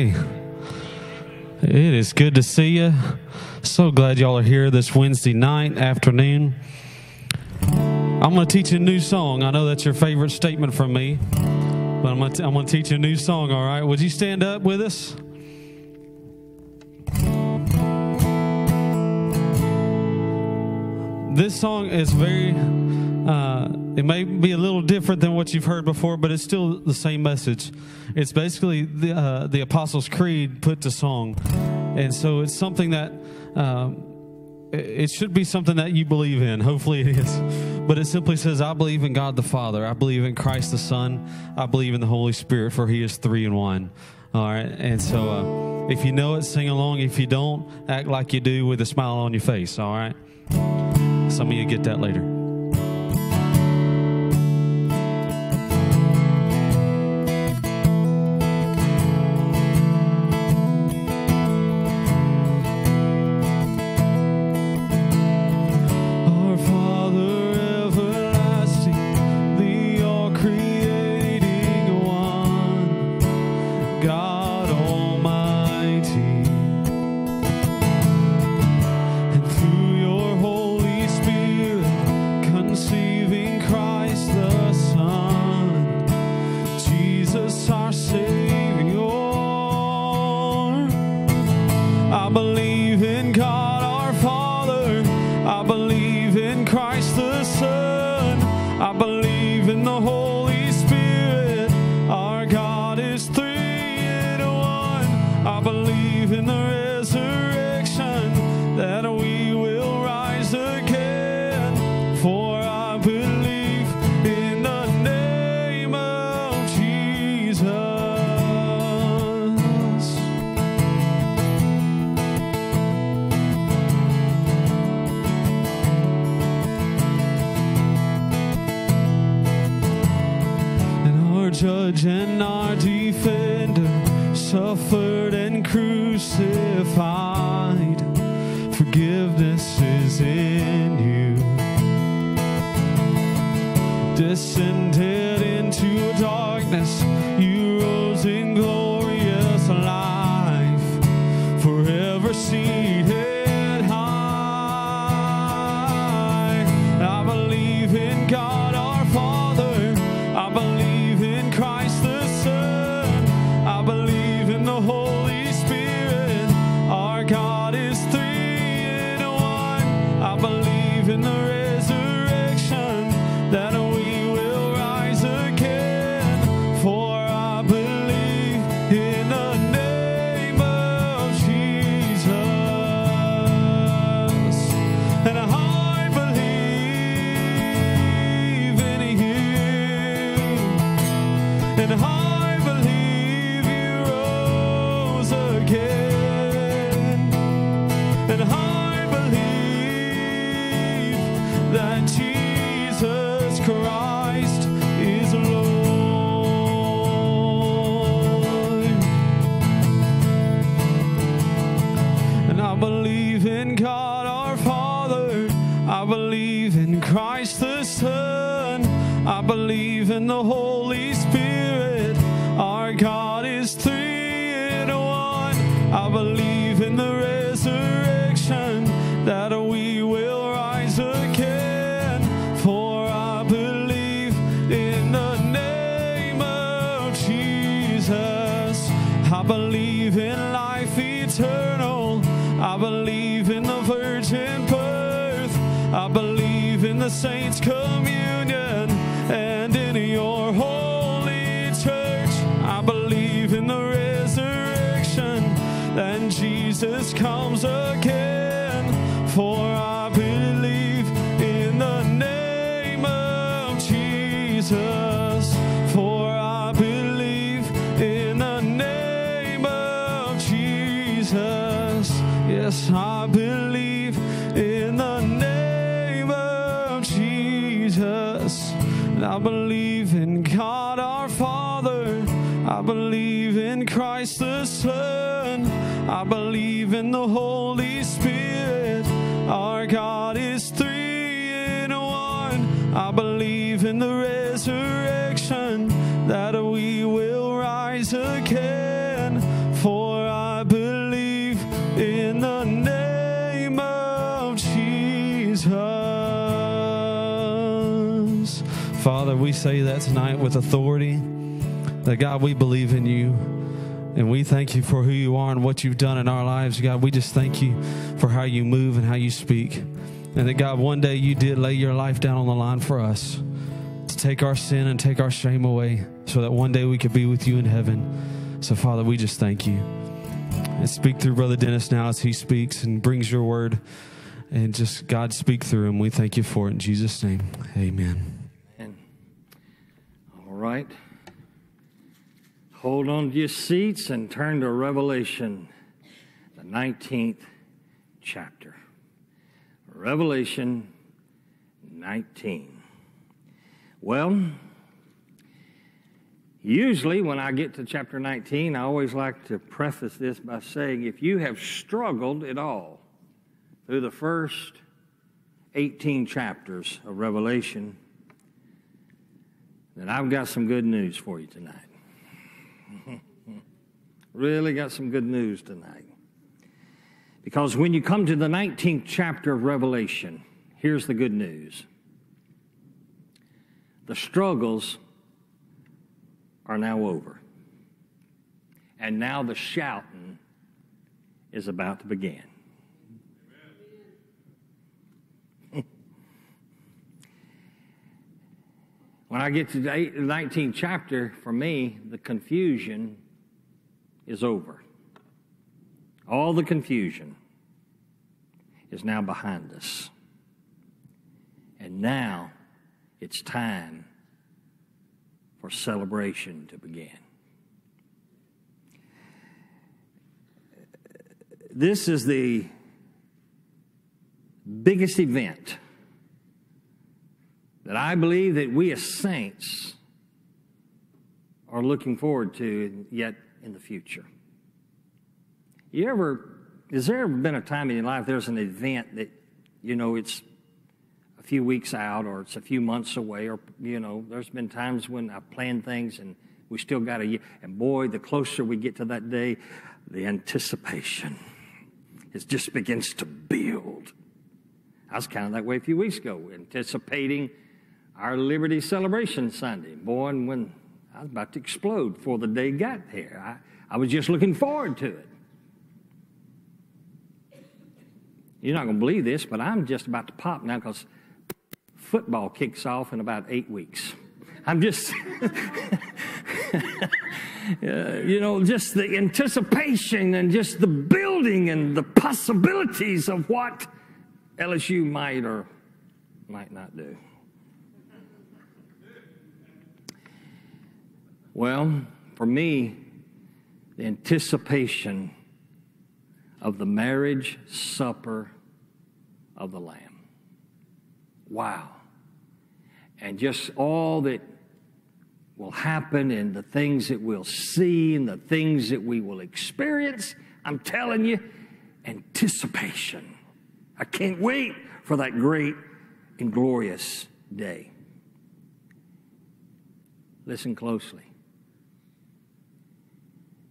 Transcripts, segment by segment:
everybody. It is good to see you. So glad y'all are here this Wednesday night, afternoon. I'm going to teach you a new song. I know that's your favorite statement from me, but I'm going to, I'm going to teach you a new song, all right? Would you stand up with us? This song is very, uh, it may be a little different than what you've heard before, but it's still the same message. It's basically the, uh, the Apostles' Creed put to song. And so it's something that. Um, it should be something that you believe in. Hopefully, it is. But it simply says, I believe in God the Father. I believe in Christ the Son. I believe in the Holy Spirit, for He is three in one. All right. And so, uh, if you know it, sing along. If you don't, act like you do with a smile on your face. All right. Some of you get that later. judge and our defender, suffered and crucified. Forgiveness is in Jesus comes again for our I believe in the Holy Spirit. Our God is three in one. I believe in the resurrection that we will rise again. For I believe in the name of Jesus. Father, we say that tonight with authority that God, we believe in you. And we thank you for who you are and what you've done in our lives. God, we just thank you for how you move and how you speak. And that, God, one day you did lay your life down on the line for us to take our sin and take our shame away so that one day we could be with you in heaven. So, Father, we just thank you. And speak through Brother Dennis now as he speaks and brings your word. And just, God, speak through him. We thank you for it in Jesus' name. Amen. Amen. All right. Hold on to your seats and turn to Revelation, the 19th chapter. Revelation 19. Well, usually when I get to chapter 19, I always like to preface this by saying if you have struggled at all through the first 18 chapters of Revelation, then I've got some good news for you tonight. Really got some good news tonight. Because when you come to the 19th chapter of Revelation, here's the good news the struggles are now over. And now the shouting is about to begin. when I get to the 19th chapter, for me, the confusion is over. All the confusion is now behind us. And now it's time for celebration to begin. This is the biggest event that I believe that we as saints are looking forward to yet in the future. You ever, has there ever been a time in your life there's an event that, you know, it's a few weeks out or it's a few months away or, you know, there's been times when I've planned things and we still got a year. And boy, the closer we get to that day, the anticipation it just begins to build. I was kind of that way a few weeks ago, anticipating our Liberty Celebration Sunday. Boy, and when I was about to explode before the day got here. I, I was just looking forward to it. You're not going to believe this, but I'm just about to pop now because football kicks off in about eight weeks. I'm just, uh, you know, just the anticipation and just the building and the possibilities of what LSU might or might not do. Well, for me, the anticipation of the marriage supper of the Lamb. Wow. And just all that will happen and the things that we'll see and the things that we will experience. I'm telling you, anticipation. I can't wait for that great and glorious day. Listen closely.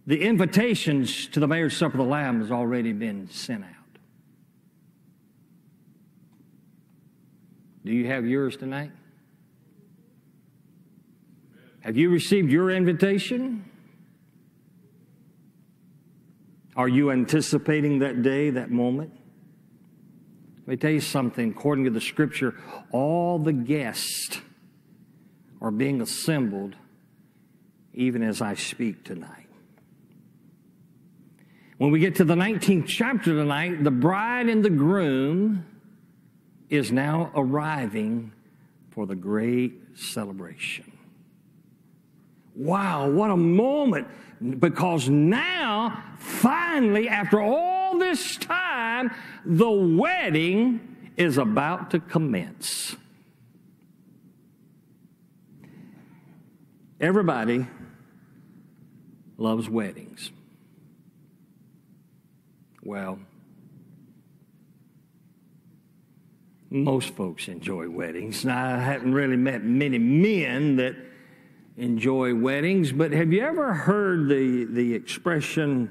The invitations to the marriage supper of the Lamb has already been sent out. Do you have yours tonight? Have you received your invitation? Are you anticipating that day, that moment? Let me tell you something. According to the scripture, all the guests are being assembled even as I speak tonight. When we get to the 19th chapter tonight, the bride and the groom is now arriving for the great celebration. Wow, what a moment! Because now, finally, after all this time, the wedding is about to commence. Everybody loves weddings. Well, most folks enjoy weddings. Now, I haven't really met many men that enjoy weddings, but have you ever heard the, the expression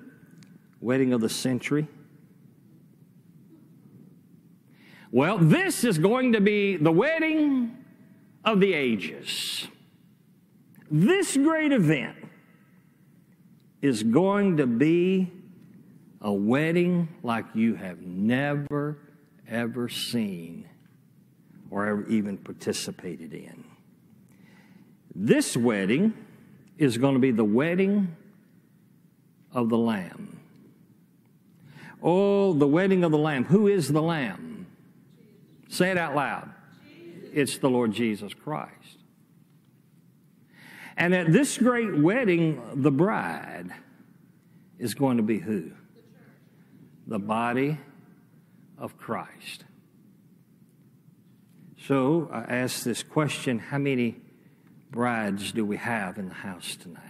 wedding of the century? Well, this is going to be the wedding of the ages. This great event is going to be a wedding like you have never, ever seen or ever even participated in. This wedding is going to be the wedding of the Lamb. Oh, the wedding of the Lamb. Who is the Lamb? Say it out loud. It's the Lord Jesus Christ. And at this great wedding, the bride is going to be who? The body of Christ. So I ask this question how many brides do we have in the house tonight?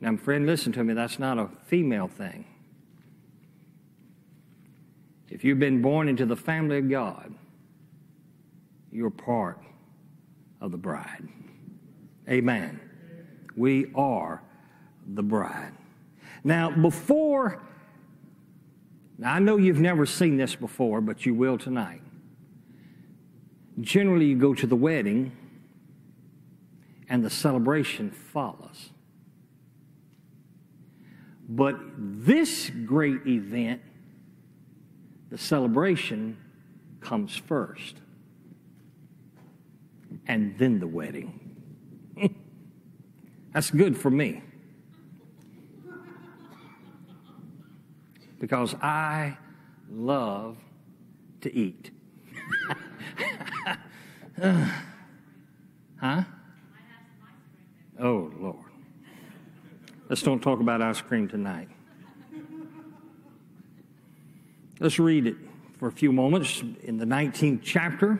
Now, friend, listen to me, that's not a female thing. If you've been born into the family of God, you're part of the bride. Amen. We are the bride. Now, before, now I know you've never seen this before, but you will tonight. Generally, you go to the wedding and the celebration follows. But this great event, the celebration, comes first. And then the wedding. That's good for me. Because I love to eat. huh? Oh, Lord. Let's don't talk about ice cream tonight. Let's read it for a few moments in the 19th chapter.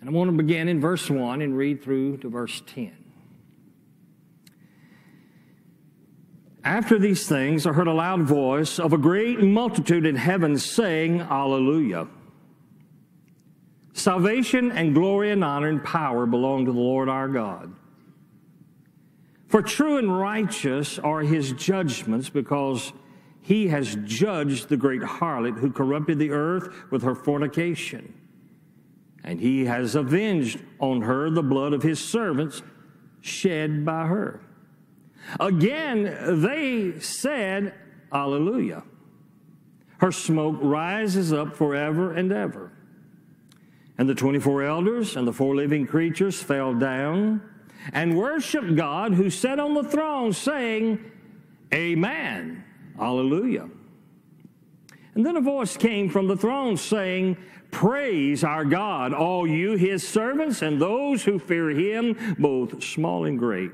And I want to begin in verse 1 and read through to verse 10. After these things, I heard a loud voice of a great multitude in heaven saying, Alleluia. Salvation and glory and honor and power belong to the Lord our God. For true and righteous are his judgments because he has judged the great harlot who corrupted the earth with her fornication. And he has avenged on her the blood of his servants shed by her. Again, they said, Alleluia. Her smoke rises up forever and ever. And the 24 elders and the four living creatures fell down and worshiped God who sat on the throne, saying, Amen, Alleluia. And then a voice came from the throne saying, Praise our God, all you his servants, and those who fear him, both small and great.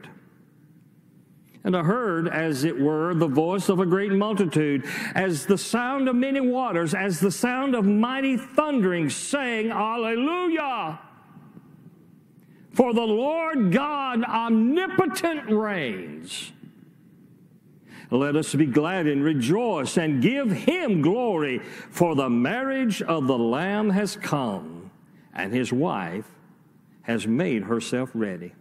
And I heard, as it were, the voice of a great multitude, as the sound of many waters, as the sound of mighty thundering, saying, Alleluia! For the Lord God omnipotent reigns. Let us be glad and rejoice and give him glory, for the marriage of the Lamb has come, and his wife has made herself ready.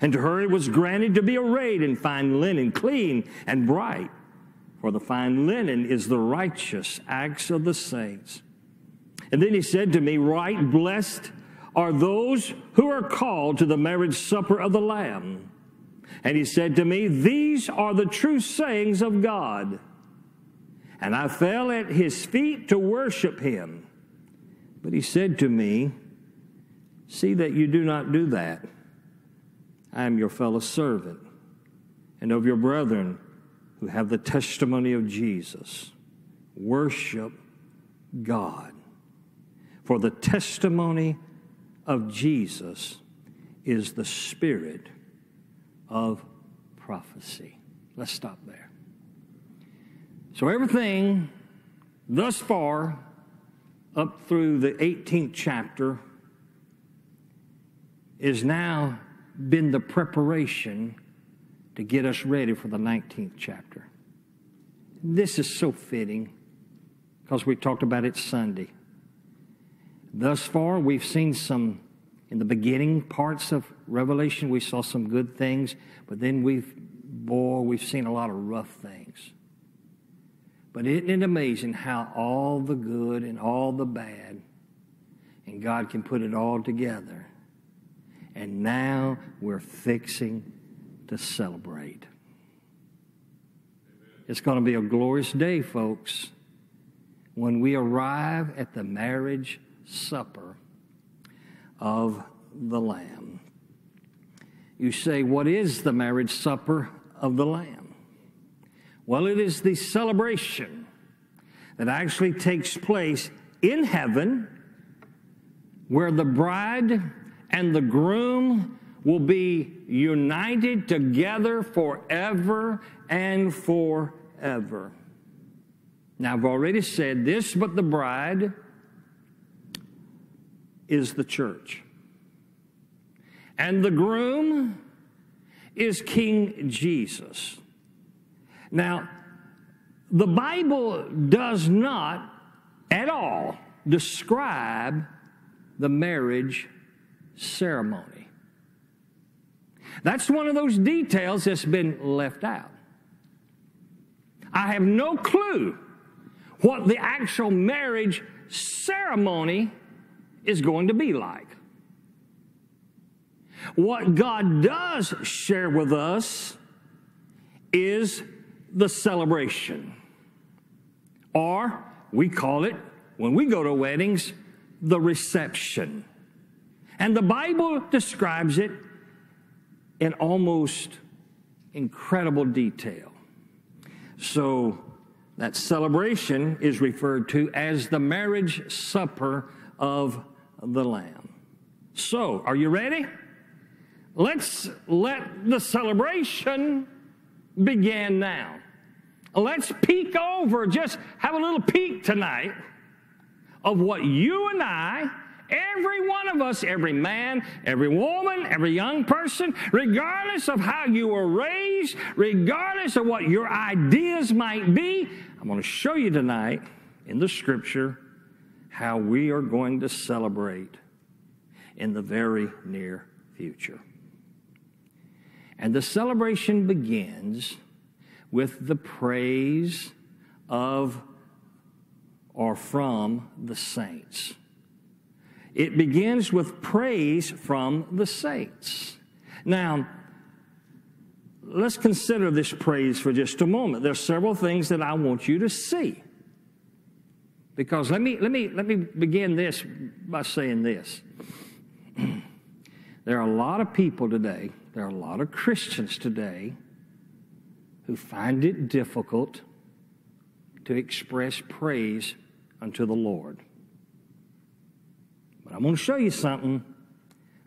And to her it was granted to be arrayed in fine linen, clean and bright. For the fine linen is the righteous acts of the saints. And then he said to me, Write blessed are those who are called to the marriage supper of the Lamb. And he said to me, These are the true sayings of God. And I fell at his feet to worship him. But he said to me, See that you do not do that. I am your fellow servant and of your brethren who have the testimony of Jesus. Worship God. For the testimony of Jesus is the spirit of prophecy. Let's stop there. So, everything thus far, up through the 18th chapter, is now been the preparation to get us ready for the 19th chapter. This is so fitting because we talked about it Sunday. Thus far, we've seen some, in the beginning parts of Revelation, we saw some good things, but then we've, boy, we've seen a lot of rough things. But isn't it amazing how all the good and all the bad, and God can put it all together? And now we're fixing to celebrate. It's going to be a glorious day, folks, when we arrive at the marriage supper of the Lamb. You say, What is the marriage supper of the Lamb? Well, it is the celebration that actually takes place in heaven where the bride and the groom will be united together forever and forever. Now, I've already said this, but the bride is the church. And the groom is King Jesus. Now, the Bible does not at all describe the marriage ceremony. That's one of those details that's been left out. I have no clue what the actual marriage ceremony is going to be like. What God does share with us is the celebration. Or we call it, when we go to weddings, the reception. And the Bible describes it in almost incredible detail. So that celebration is referred to as the marriage supper of the Lamb. So, are you ready? Let's let the celebration begin now. Let's peek over, just have a little peek tonight of what you and I, every one of us, every man, every woman, every young person, regardless of how you were raised, regardless of what your ideas might be, I'm going to show you tonight in the scripture how we are going to celebrate in the very near future. And the celebration begins with the praise of or from the saints. It begins with praise from the saints. Now, let's consider this praise for just a moment. There's several things that I want you to see. Because let me let me let me begin this by saying this. there are a lot of people today, there are a lot of Christians today who find it difficult to express praise unto the Lord. But I'm going to show you something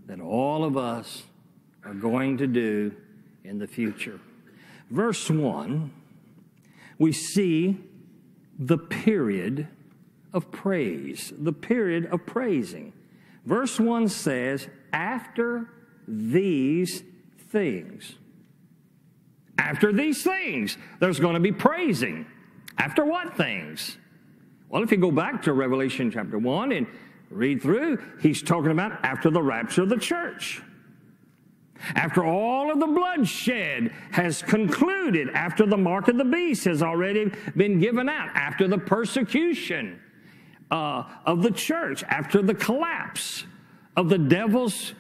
that all of us are going to do in the future. Verse 1, we see the period of praise, the period of praising. Verse 1 says, After these things. After these things, there's going to be praising. After what things? Well, if you go back to Revelation chapter 1 and read through, he's talking about after the rapture of the church. After all of the bloodshed has concluded, after the mark of the beast has already been given out, after the persecution uh, of the church, after the collapse of the devil's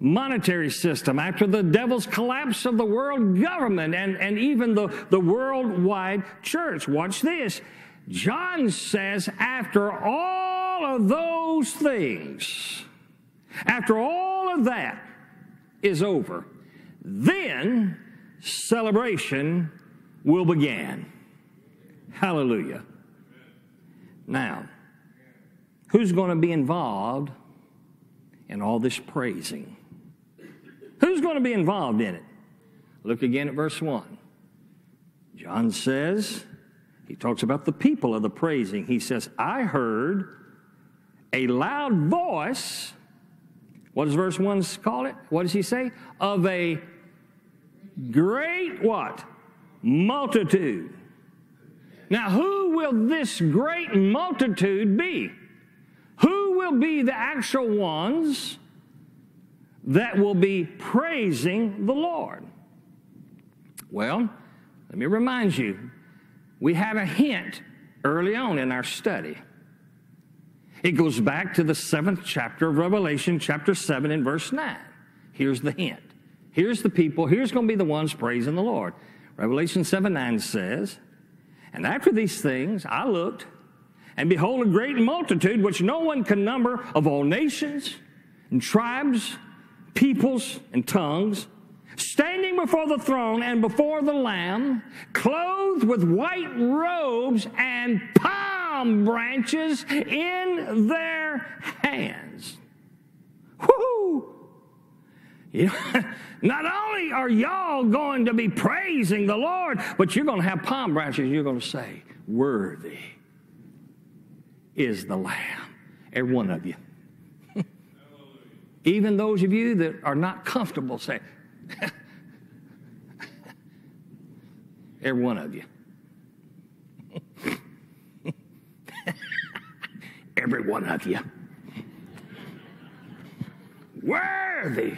monetary system, after the devil's collapse of the world government and, and even the, the worldwide church. Watch this. John says, after all of those things, after all of that is over, then celebration will begin. Hallelujah. Now, who's going to be involved in all this praising? Who's going to be involved in it? Look again at verse 1. John says, he talks about the people of the praising. He says, I heard a loud voice. What does verse 1 call it? What does he say? Of a great what? Multitude. Now, who will this great multitude be? Who will be the actual ones that will be praising the Lord? Well, let me remind you we had a hint early on in our study. It goes back to the seventh chapter of Revelation, chapter 7, and verse 9. Here's the hint. Here's the people, here's going to be the ones praising the Lord. Revelation 7 9 says, And after these things I looked, and behold, a great multitude which no one can number of all nations and tribes, peoples, and tongues, standing before the throne and before the Lamb, clothed with white robes and palm branches in their hands. Whoo! You know, not only are y'all going to be praising the Lord, but you're going to have palm branches. You're going to say, Worthy is the Lamb. Every one of you. Even those of you that are not comfortable say, Every one of you. Every one of you. Worthy.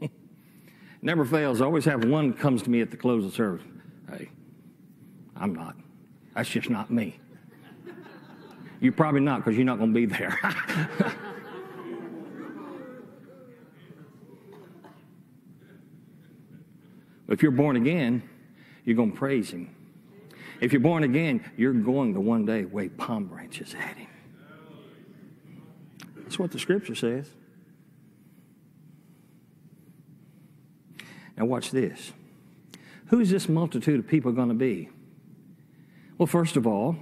Never fails. I always have one comes to me at the close of service. Hey, I'm not. That's just not me. You're probably not because you're not going to be there. if you're born again, you're going to praise Him. If you're born again, you're going to one day wave palm branches at Him. That's what the scripture says. Now, watch this. Who is this multitude of people going to be? Well, first of all,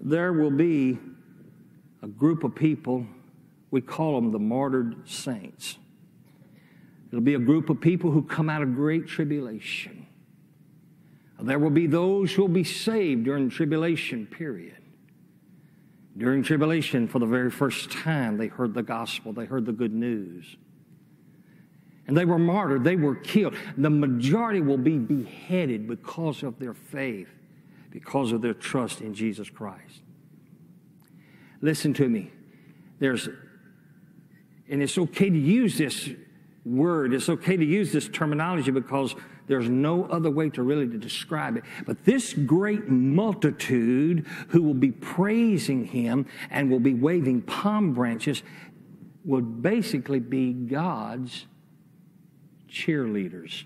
there will be a group of people, we call them the martyred saints. It'll be a group of people who come out of great tribulation. There will be those who will be saved during the tribulation period. During tribulation, for the very first time, they heard the gospel, they heard the good news. And they were martyred, they were killed. The majority will be beheaded because of their faith, because of their trust in Jesus Christ. Listen to me. There's, and it's okay to use this word, it's okay to use this terminology because there's no other way to really to describe it. But this great multitude who will be praising him and will be waving palm branches will basically be God's cheerleaders.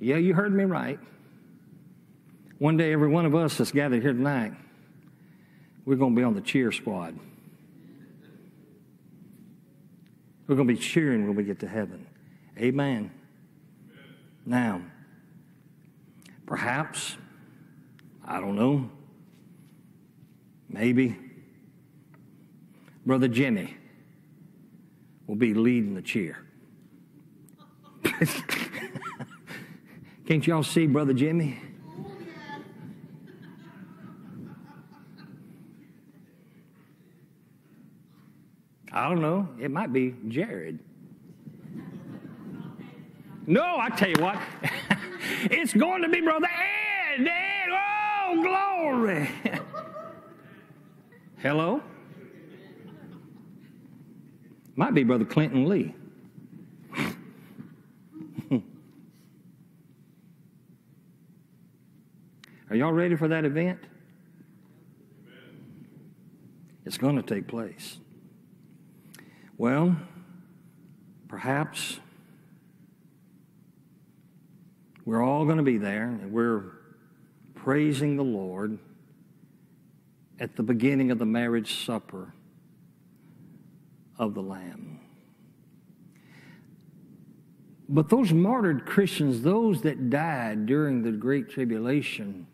Yeah, you heard me right. One day, every one of us that's gathered here tonight, we're going to be on the cheer squad. We're going to be cheering when we get to heaven. Amen. Now, perhaps, I don't know, maybe, Brother Jimmy will be leading the cheer. Can't y'all see Brother Jimmy? I don't know. It might be Jared. No, I tell you what, it's going to be Brother Ed. Ed, oh, glory. Hello? Might be Brother Clinton Lee. Are y'all ready for that event? It's going to take place. Well, perhaps we're all going to be there and we're praising the Lord at the beginning of the marriage supper of the Lamb. But those martyred Christians, those that died during the Great Tribulation,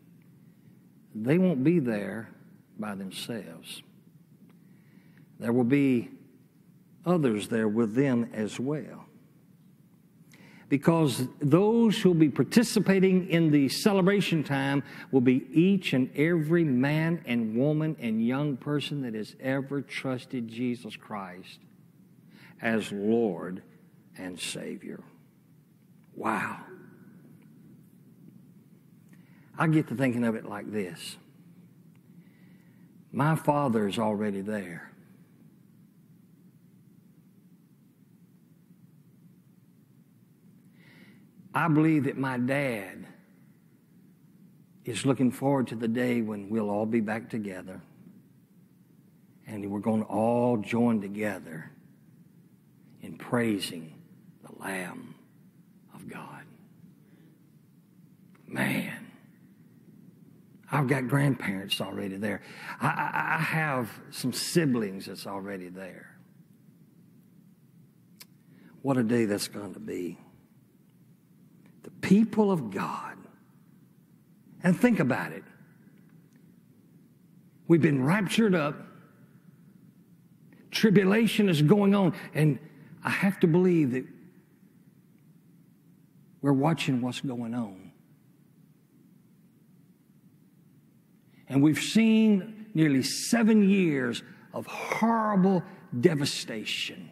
they won't be there by themselves. There will be others there with them as well. Because those who will be participating in the celebration time will be each and every man and woman and young person that has ever trusted Jesus Christ as Lord and Savior. Wow. I get to thinking of it like this My Father is already there. I believe that my dad is looking forward to the day when we'll all be back together and we're going to all join together in praising the Lamb of God. Man, I've got grandparents already there. I, I, I have some siblings that's already there. What a day that's going to be. The people of God. And think about it. We've been raptured up. Tribulation is going on. And I have to believe that we're watching what's going on. And we've seen nearly seven years of horrible devastation.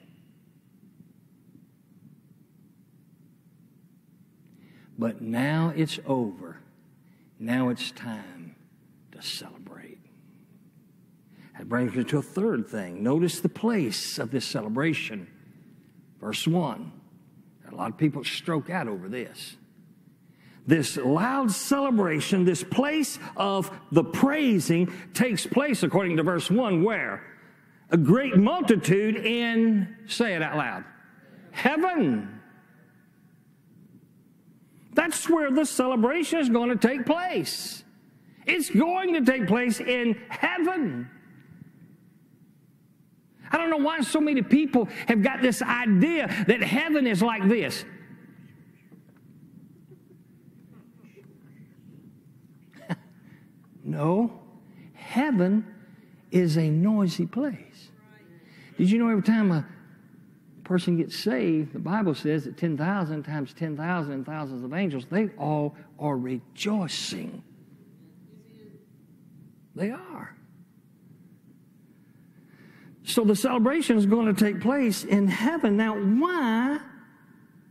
But now it's over. Now it's time to celebrate. That brings me to a third thing. Notice the place of this celebration. Verse 1. A lot of people stroke out over this. This loud celebration, this place of the praising takes place, according to verse 1, where? A great multitude in, say it out loud, heaven. That's where the celebration is going to take place. It's going to take place in heaven. I don't know why so many people have got this idea that heaven is like this. no, heaven is a noisy place. Did you know every time a person gets saved, the Bible says that 10,000 times 10,000 and thousands of angels, they all are rejoicing. They are. So the celebration is going to take place in heaven. Now, why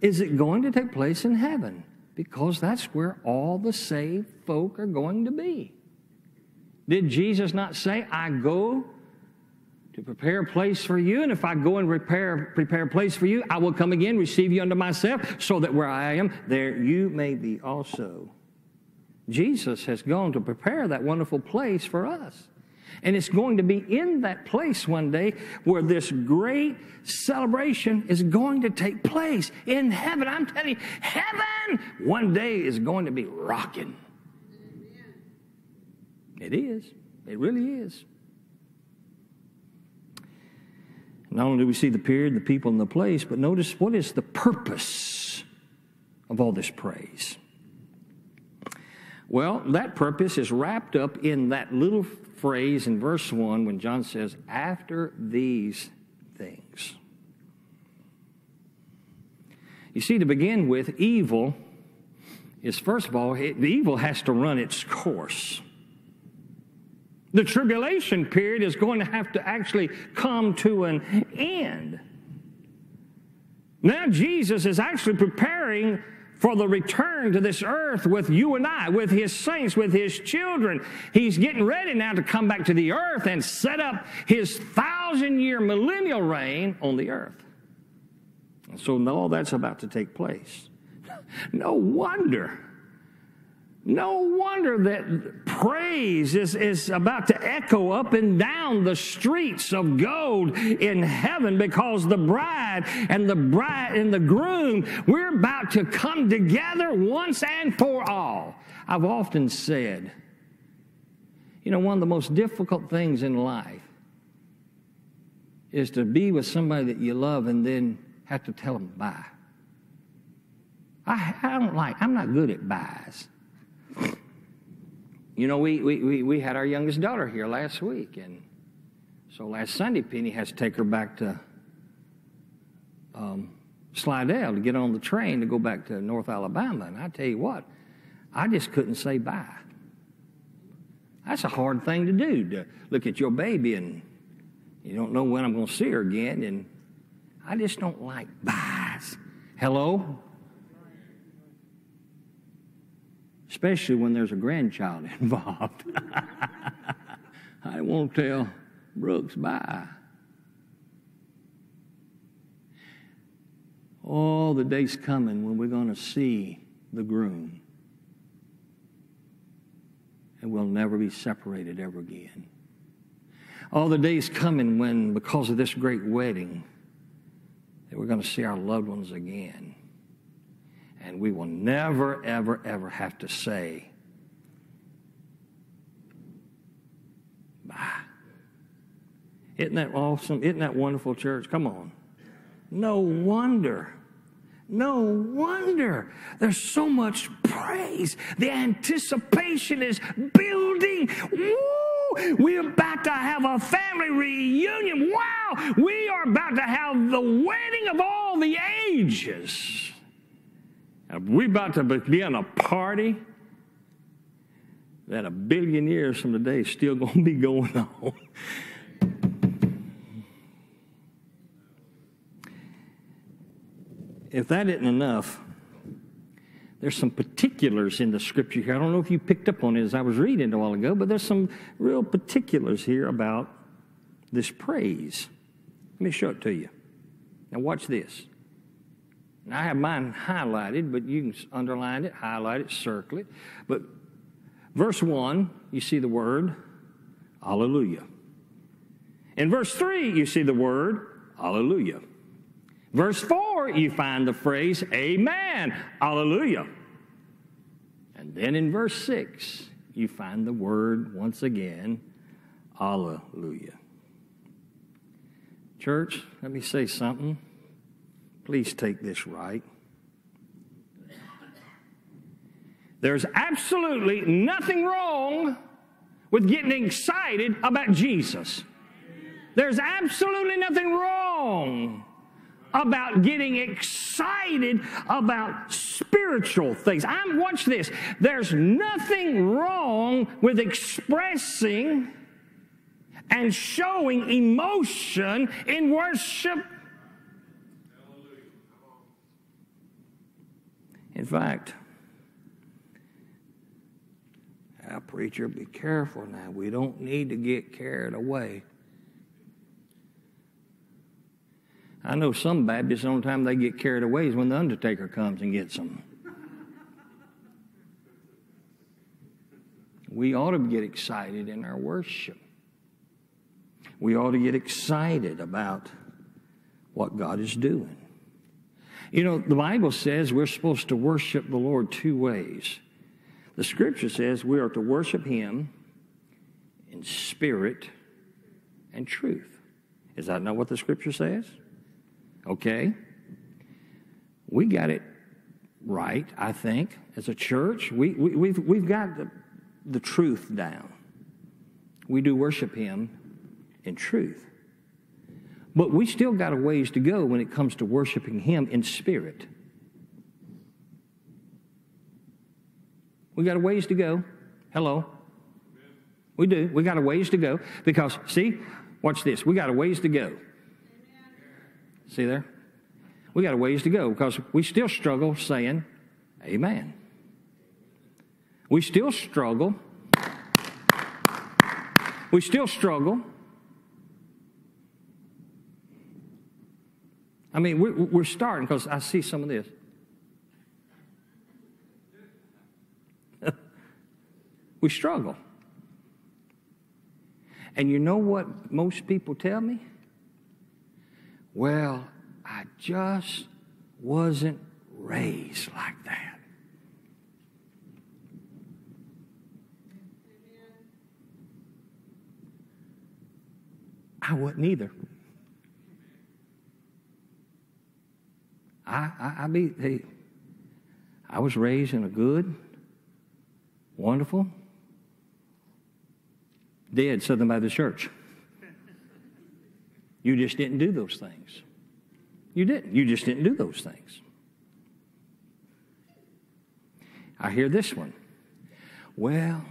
is it going to take place in heaven? Because that's where all the saved folk are going to be. Did Jesus not say, I go to prepare a place for you. And if I go and prepare, prepare a place for you, I will come again, receive you unto myself, so that where I am, there you may be also. Jesus has gone to prepare that wonderful place for us. And it's going to be in that place one day where this great celebration is going to take place in heaven. I'm telling you, heaven one day is going to be rocking. It is. It really is. Not only do we see the period, the people, and the place, but notice what is the purpose of all this praise. Well, that purpose is wrapped up in that little phrase in verse 1 when John says, after these things. You see, to begin with, evil is, first of all, it, the evil has to run its course. The tribulation period is going to have to actually come to an end. Now, Jesus is actually preparing for the return to this earth with you and I, with his saints, with his children. He's getting ready now to come back to the earth and set up his thousand year millennial reign on the earth. So, all that's about to take place. No wonder no wonder that praise is, is about to echo up and down the streets of gold in heaven because the bride and the bride and the groom, we're about to come together once and for all. I've often said, you know, one of the most difficult things in life is to be with somebody that you love and then have to tell them bye. I, I don't like, I'm not good at byes. You know, we, we, we, had our youngest daughter here last week, and so last Sunday, Penny has to take her back to um, Slidell to get on the train to go back to North Alabama. And I tell you what, I just couldn't say bye. That's a hard thing to do, to look at your baby and you don't know when I'm going to see her again. And I just don't like byes. Hello? Especially when there's a grandchild involved. I won't tell Brooks bye. Oh, the day's coming when we're going to see the groom. And we'll never be separated ever again. All the days coming when, because of this great wedding, that we're going to see our loved ones again. And we will never, ever, ever have to say, bye. Isn't that awesome? Isn't that wonderful, church? Come on. No wonder. No wonder there's so much praise. The anticipation is building. Woo! We're about to have a family reunion. Wow! We are about to have the wedding of all the ages. We're about to begin a party that a billion years from today is still going to be going on. if that isn't enough, there's some particulars in the scripture here. I don't know if you picked up on it as I was reading a while ago, but there's some real particulars here about this praise. Let me show it to you. Now, watch this. I have mine highlighted, but you can underline it, highlight it, circle it. But verse 1, you see the word, Hallelujah. In verse 3, you see the word, Hallelujah. Verse 4, you find the phrase, Amen, Hallelujah. And then in verse 6, you find the word once again, Hallelujah. Church, let me say something. Please take this right. There's absolutely nothing wrong with getting excited about Jesus. There's absolutely nothing wrong about getting excited about spiritual things. I'm watch this. There's nothing wrong with expressing and showing emotion in worship. In fact, our preacher, be careful now. We don't need to get carried away. I know some Baptists, the only time they get carried away is when the undertaker comes and gets them. We ought to get excited in our worship. We ought to get excited about what God is doing. You know, the Bible says we're supposed to worship the Lord two ways. The scripture says we are to worship Him in spirit and truth. Is that not what the scripture says? Okay. We got it right, I think, as a church. We, we, have we've, we've got the, the truth down. We do worship Him in truth. But we still got a ways to go when it comes to worshiping Him in spirit. We got a ways to go. Hello. We do. We got a ways to go because, see, watch this. We got a ways to go. See there? We got a ways to go because we still struggle saying amen. We still struggle. We still struggle. I mean, we're, we're starting because I see some of this. we struggle. And you know what most people tell me? Well, I just wasn't raised like that. I wasn't either. I, I, I be, hey, I was raised in a good, wonderful, dead Southern Baptist church. You just didn't do those things. You didn't. You just didn't do those things. I hear this one. Well,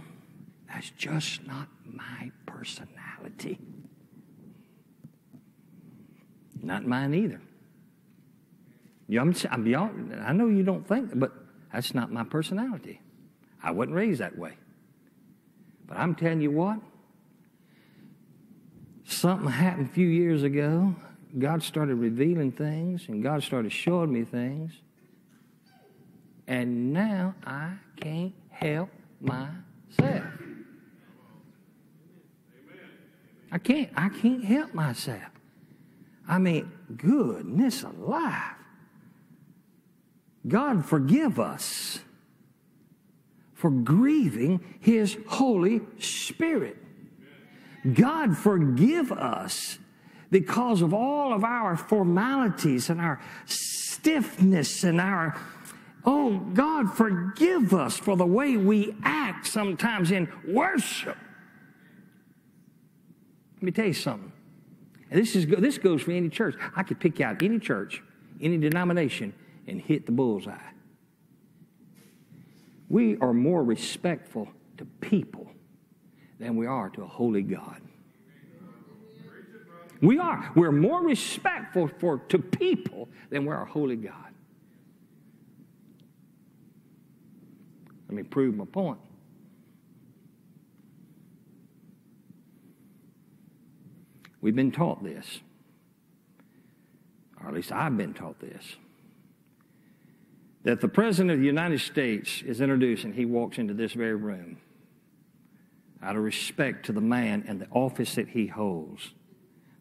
that's just not my personality. Not mine either. You, I'm, I'm, I know you don't think, but that's not my personality. I wasn't raised that way. But I'm telling you what, Something happened a few years ago God started revealing things and God started showing me things. And now I can't help myself. I can't, I can't help myself. I mean, goodness alive. God forgive us for grieving His Holy Spirit. God forgive us because of all of our formalities and our stiffness and our Oh, God, forgive us for the way we act sometimes in worship. Let me tell you something. This, is, this goes for any church. I could pick out any church, any denomination, and hit the bullseye. We are more respectful to people than we are to a holy God. We are. We're more respectful for, to people than we are a holy God. Let me prove my point. We've been taught this, or at least I've been taught this, that the President of the United States is introduced and he walks into this very room out of respect to the man and the office that he holds.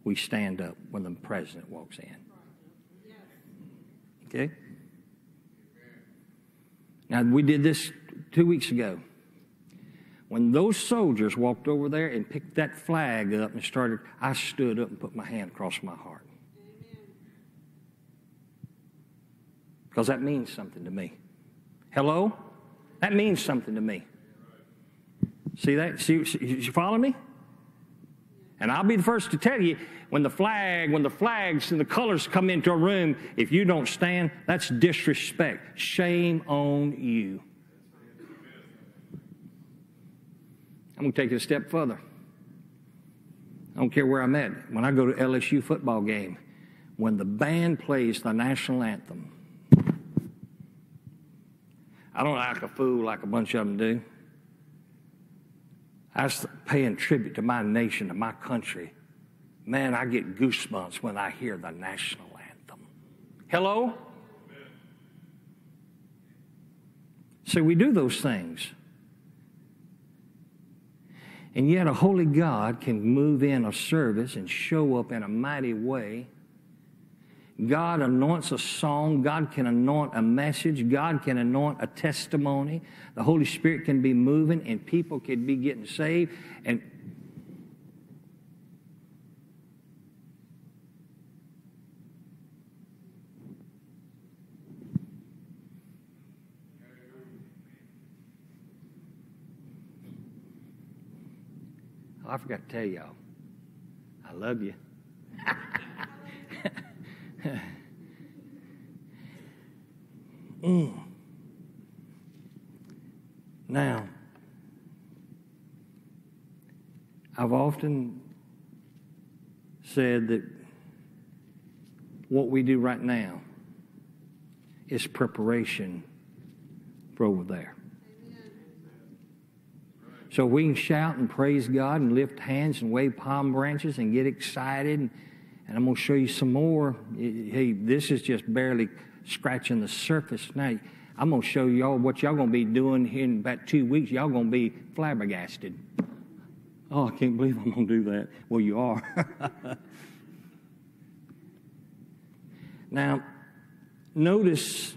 We stand up when the President walks in. Okay? Now, we did this two weeks ago. When those soldiers walked over there and picked that flag up and started, I stood up and put my hand across my heart. Because that means something to me. Hello? That means something to me. See that? See, you follow me? And I'll be the first to tell you when the flag, when the flags and the colors come into a room, if you don't stand, that's disrespect. Shame on you. I'm going to take it a step further. I don't care where I'm at. When I go to LSU football game, when the band plays the national anthem, I don't act a fool like a bunch of them do. I was paying tribute to my nation, to my country. Man, I get goosebumps when I hear the national anthem. Hello? So we do those things. And yet, a holy God can move in a service and show up in a mighty way. God anoints a song. God can anoint a message. God can anoint a testimony. The Holy Spirit can be moving, and people can be getting saved. And I forgot to tell y'all. I love you. mm. Now, I've often said that what we do right now is preparation for over there. So we can shout and praise God and lift hands and wave palm branches and get excited. And, I'm going to show you some more. Hey, this is just barely scratching the surface. Now, I'm going to show y'all what y'all going to be doing here in about two weeks. Y'all going to be flabbergasted. Oh, I can't believe I'm going to do that. Well, you are. now, notice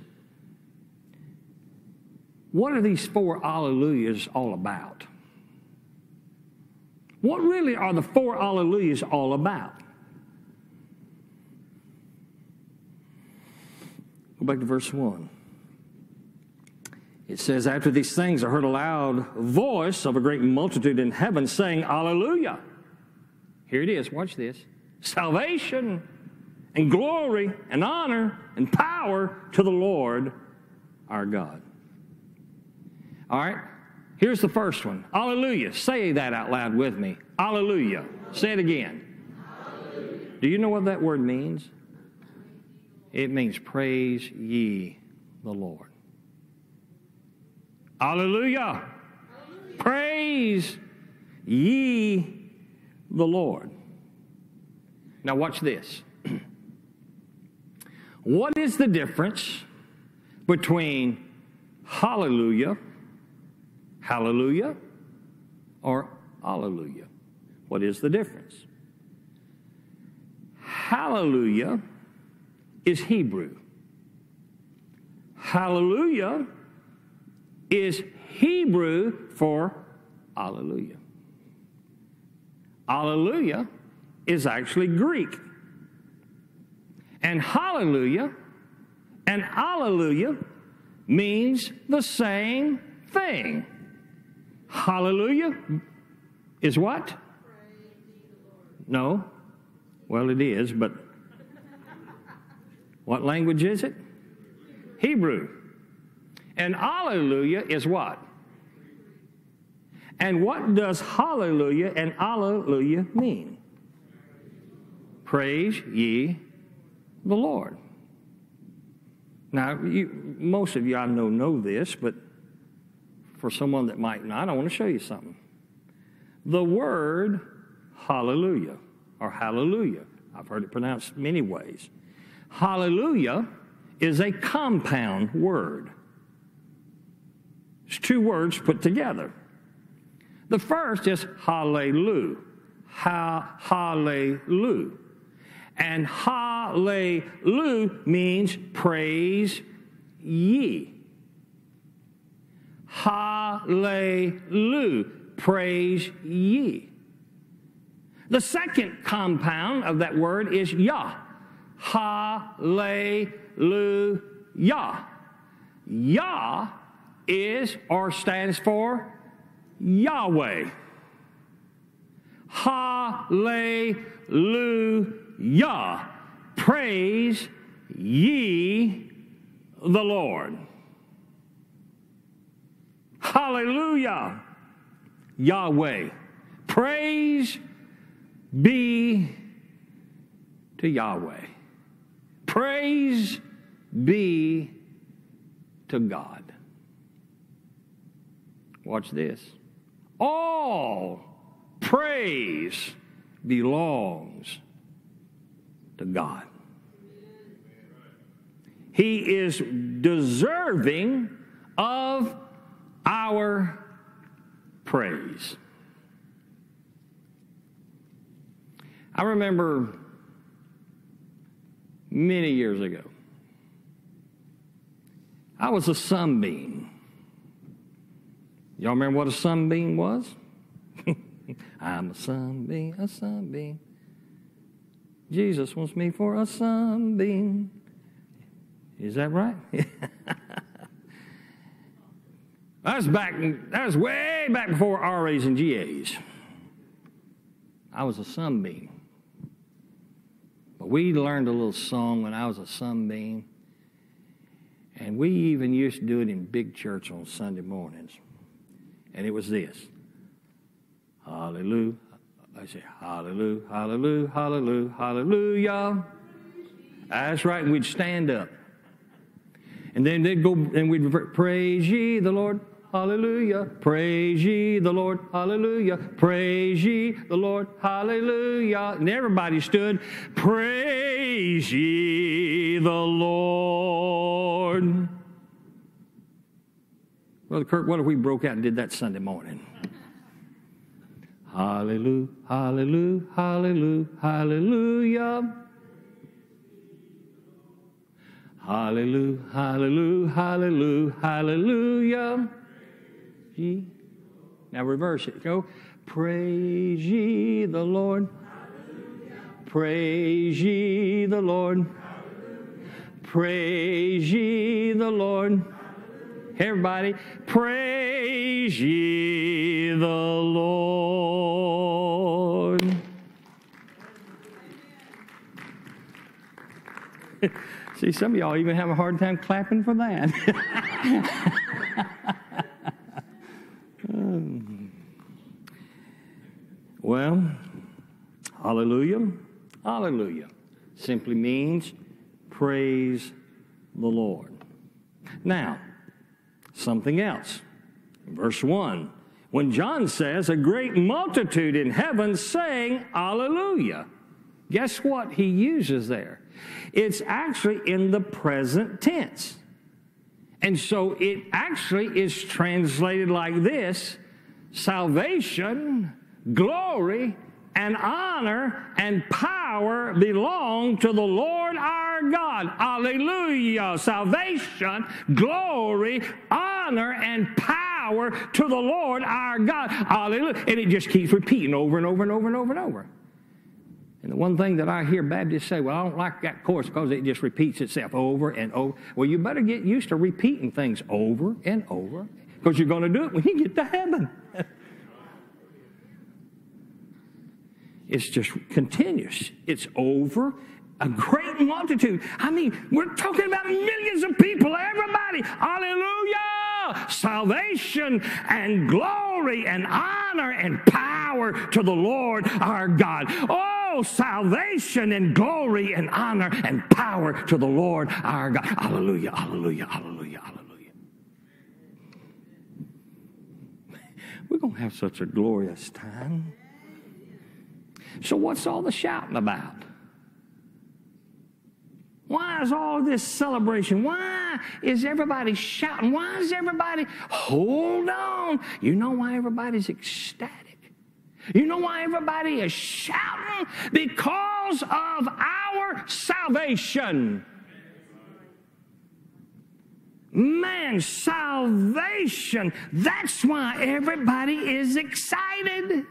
what are these four alleluias all about? What really are the four alleluias all about? Go back to verse 1. It says, After these things, I heard a loud voice of a great multitude in heaven saying, Alleluia. Here it is. Watch this. Salvation and glory and honor and power to the Lord our God. All right? Here's the first one. Alleluia. Say that out loud with me. Alleluia. Say it again. Alleluia. Do you know what that word means? It means praise ye the Lord. Hallelujah. Praise ye the Lord. Now, watch this. What is the difference between hallelujah, hallelujah, or hallelujah? What is the difference? Hallelujah is Hebrew. Hallelujah is Hebrew for Alleluia. Alleluia is actually Greek. And hallelujah and alleluia means the same thing. Hallelujah is what? No. Well, it is, but what language is it? Hebrew. And alleluia is what? And what does hallelujah and alleluia mean? Praise ye the Lord. Now, you, most of you I know know this, but for someone that might not, I want to show you something. The word hallelujah or hallelujah, I've heard it pronounced many ways. Hallelujah is a compound word. It's two words put together. The first is hallelujah. Ha, hallelujah. And hallelujah means praise ye. Hallelujah, praise ye. The second compound of that word is Yah. Hallelujah. Yah is or stands for Yahweh. Hallelujah. Praise ye the Lord. Hallelujah. Yahweh. Praise be to Yahweh. Praise be to God. Watch this. All praise belongs to God. He is deserving of our praise. I remember many years ago, I was a sunbeam. Y'all remember what a sunbeam was? I'm a sunbeam, a sunbeam. Jesus wants me for a sunbeam. Is that right? that was back. That was way back before RAs and GAs. I was a sunbeam. But we learned a little song when I was a sunbeam, and we even used to do it in big church on Sunday mornings. And it was this Hallelujah. I say, Hallelujah, Hallelujah, Hallelujah, Hallelujah. That's right, and we'd stand up. And then they'd go and we'd praise ye the Lord. Hallelujah. Praise ye the Lord. Hallelujah. Praise ye the Lord. Hallelujah. And everybody stood. Praise ye the Lord. Brother Kirk, what if we broke out and did that Sunday morning? Hallelujah, hallelujah, hallelujah, hallelujah. Hallelujah, hallelujah, hallelujah, hallelujah. Now reverse it. Go. Praise ye the Lord. Praise ye the Lord. Praise ye the Lord. Everybody, praise ye the Lord. See, some of y'all even have a hard time clapping for that. well, hallelujah, hallelujah simply means praise the Lord. Now, something else. Verse 1 when John says, A great multitude in heaven saying, Alleluia. Guess what he uses there? It's actually in the present tense. And so it actually is translated like this salvation, glory, and honor and power belong to the Lord our God. Hallelujah. Salvation, glory, honor, and power to the Lord our God. Hallelujah. And it just keeps repeating over and over and over and over and over. And the one thing that I hear Baptists say, well, I don't like that course because it just repeats itself over and over. Well, you better get used to repeating things over and over because you're going to do it when you get to heaven. It's just continuous. It's over a great multitude. I mean, we're talking about millions of people, everybody. Hallelujah! Salvation and glory and honor and power to the Lord our God. Oh, salvation and glory and honor and power to the Lord our God. Hallelujah, hallelujah, hallelujah, hallelujah. We're going to have such a glorious time. So, what's all the shouting about? Why is all this celebration? Why is everybody shouting? Why is everybody, hold on? You know why everybody's ecstatic? You know why everybody is shouting? Because of our salvation. Man, salvation. That's why everybody is excited.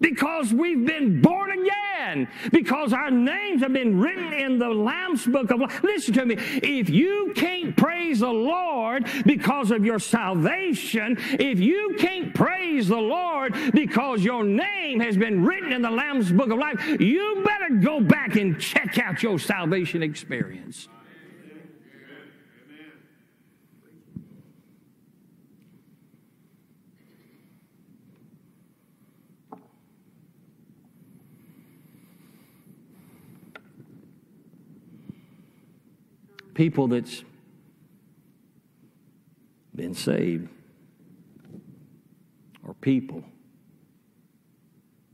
Because we've been born again. Because our names have been written in the Lamb's book of life. Listen to me. If you can't praise the Lord because of your salvation, if you can't praise the Lord because your name has been written in the Lamb's book of life, you better go back and check out your salvation experience. People that's been saved or people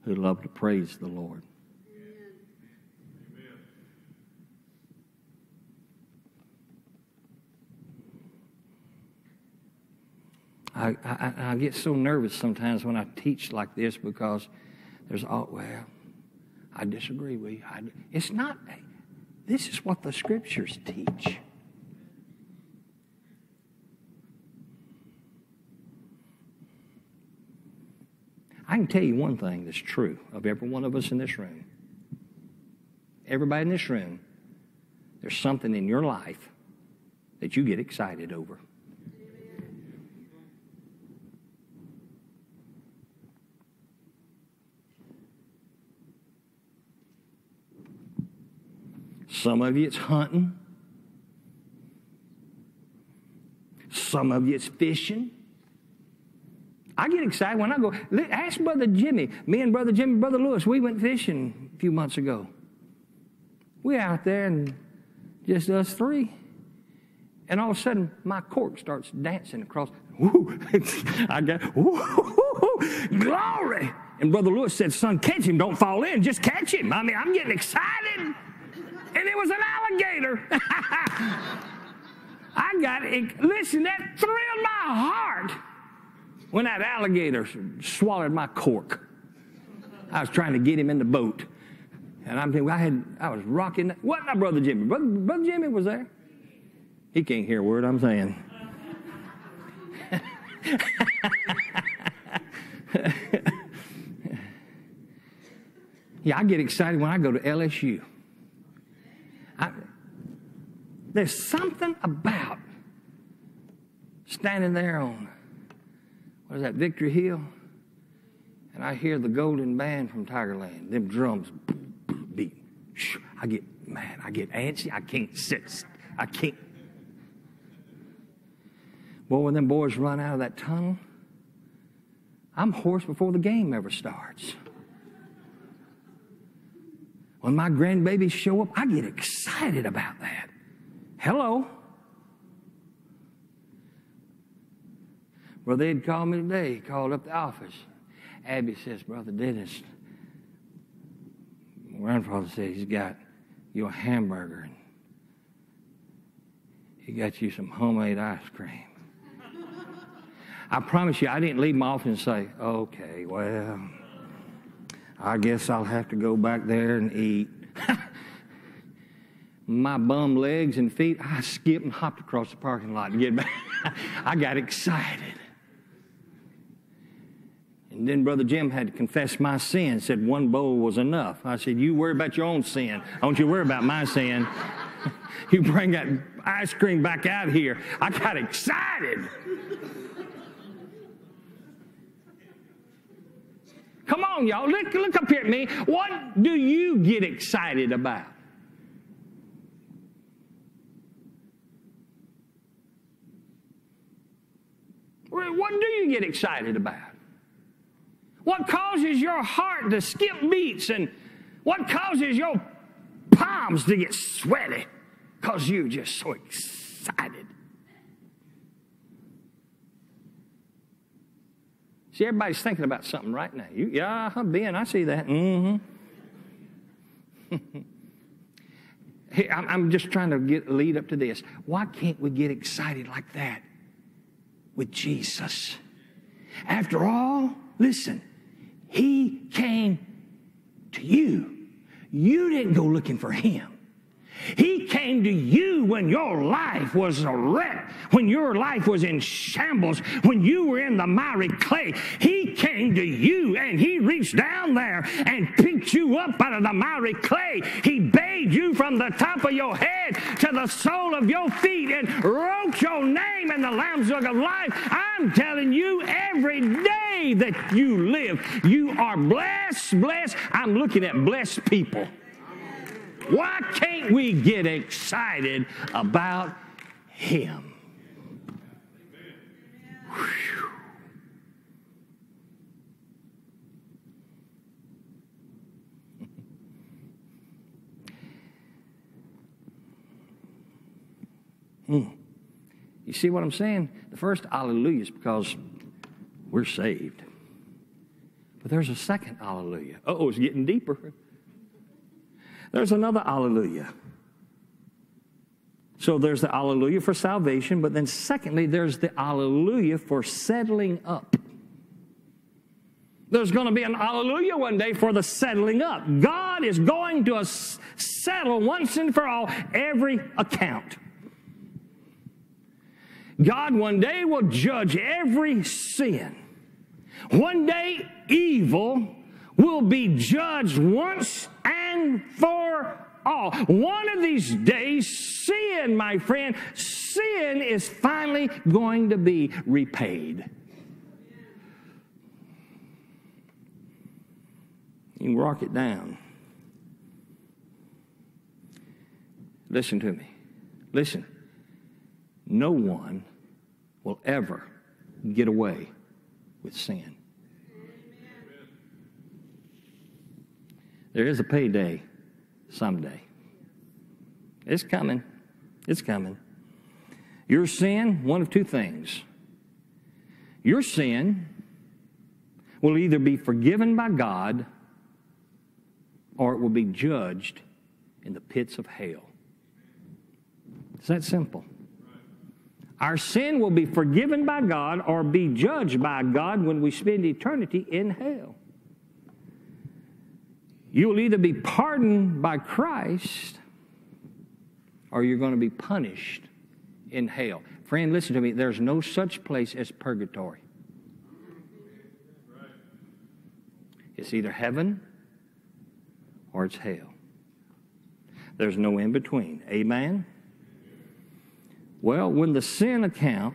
who love to praise the Lord. I, I, I, get so nervous sometimes when I teach like this because there's all, well, I disagree with you. I, it's not, this is what the scriptures teach. I can tell you one thing that's true of every one of us in this room. Everybody in this room, there's something in your life that you get excited over. Some of you it's hunting. Some of you it's fishing. I get excited when I go. Ask Brother Jimmy. Me and Brother Jimmy, Brother Lewis, we went fishing a few months ago. We out there and just us three. And all of a sudden, my cork starts dancing across. Woo, I got, woo, glory. And Brother Lewis said, Son, catch him. Don't fall in. Just catch him. I mean, I'm getting excited and it was an alligator. I got it. Listen, that thrilled my heart when that alligator swallowed my cork. I was trying to get him in the boat. And I'm thinking, I had, I was rocking. What not Brother Jimmy? Brother, Brother Jimmy was there. He can't hear a word I'm saying. yeah, I get excited when I go to LSU. I, there's something about standing there on, what is that, Victory Hill? And I hear the golden band from Tigerland, them drums beat. I get, man, I get antsy. I can't sit. I can't. Boy, when them boys run out of that tunnel, I'm hoarse before the game ever starts. When my grandbabies show up, I get excited about that. Hello. Well, they'd call me today, called up the office. Abby says, Brother Dennis, grandfather said he's got you a hamburger and he got you some homemade ice cream. I promise you, I didn't leave him off and say, okay, well, I guess I'll have to go back there and eat. My bum legs and feet, I skipped and hopped across the parking lot to get back. I got excited. And then Brother Jim had to confess my sin, said one bowl was enough. I said, You worry about your own sin. Don't you worry about my sin. you bring that ice cream back out here. I got excited. Come on, y'all. Look, look up here at me. What do you get excited about? What do you get excited about? What causes your heart to skip beats and what causes your palms to get sweaty because you're just so excited? See, everybody's thinking about something right now. You, yeah, Ben, I see that. Mm-hmm. hey, I'm, I'm just trying to get lead up to this. Why can't we get excited like that with Jesus? After all, listen, he came to you. You didn't go looking for him. He came to you when your life was a wreck, when your life was in shambles, when you were in the miry clay. He came to you and he reached down there and picked you up out of the miry clay. He bathed you from the top of your head to the sole of your feet and wrote your name in the Lamb's Book of Life. I'm telling you, every day that you live, you are blessed, blessed. I'm looking at blessed people. Why can't we get excited about Him? Hmm. You see what I'm saying? The first hallelujah is because we're saved. But there's a second hallelujah. Oh, it's getting deeper. There's another Alleluia. So there's the Alleluia for salvation, but then secondly, there's the Alleluia for settling up. There's going to be an Alleluia one day for the settling up. God is going to settle once and for all every account. God one day will judge every sin. One day, evil will be judged once and for all. One of these days, sin, my friend, sin is finally going to be repaid. You rock it down. Listen to me. Listen. No one will ever get away with sin. There is a payday someday. It's coming. It's coming. Your sin, one of two things. Your sin will either be forgiven by God or it will be judged in the pits of hell. It's that simple. Our sin will be forgiven by God or be judged by God when we spend eternity in hell. You will either be pardoned by Christ or you're going to be punished in hell. Friend, listen to me. There's no such place as purgatory. It's either heaven or it's hell. There's no in between. Amen? Well, when the sin account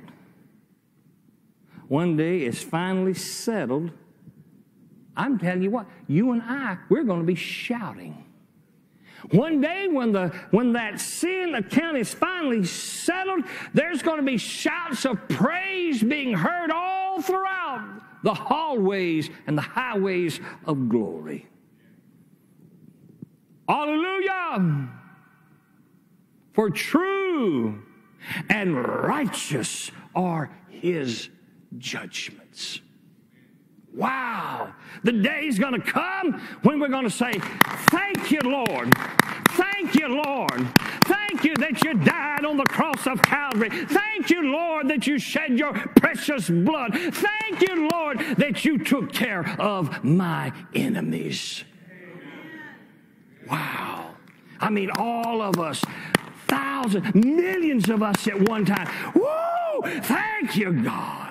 one day is finally settled, I'm telling you what, you and I, we're going to be shouting. One day when the when that sin account is finally settled, there's going to be shouts of praise being heard all throughout the hallways and the highways of glory. Hallelujah! For true and righteous are his judgments. Wow. The day's going to come when we're going to say, Thank you, Lord. Thank you, Lord. Thank you that you died on the cross of Calvary. Thank you, Lord, that you shed your precious blood. Thank you, Lord, that you took care of my enemies. Wow. I mean, all of us, thousands, millions of us at one time. Woo! Thank you, God.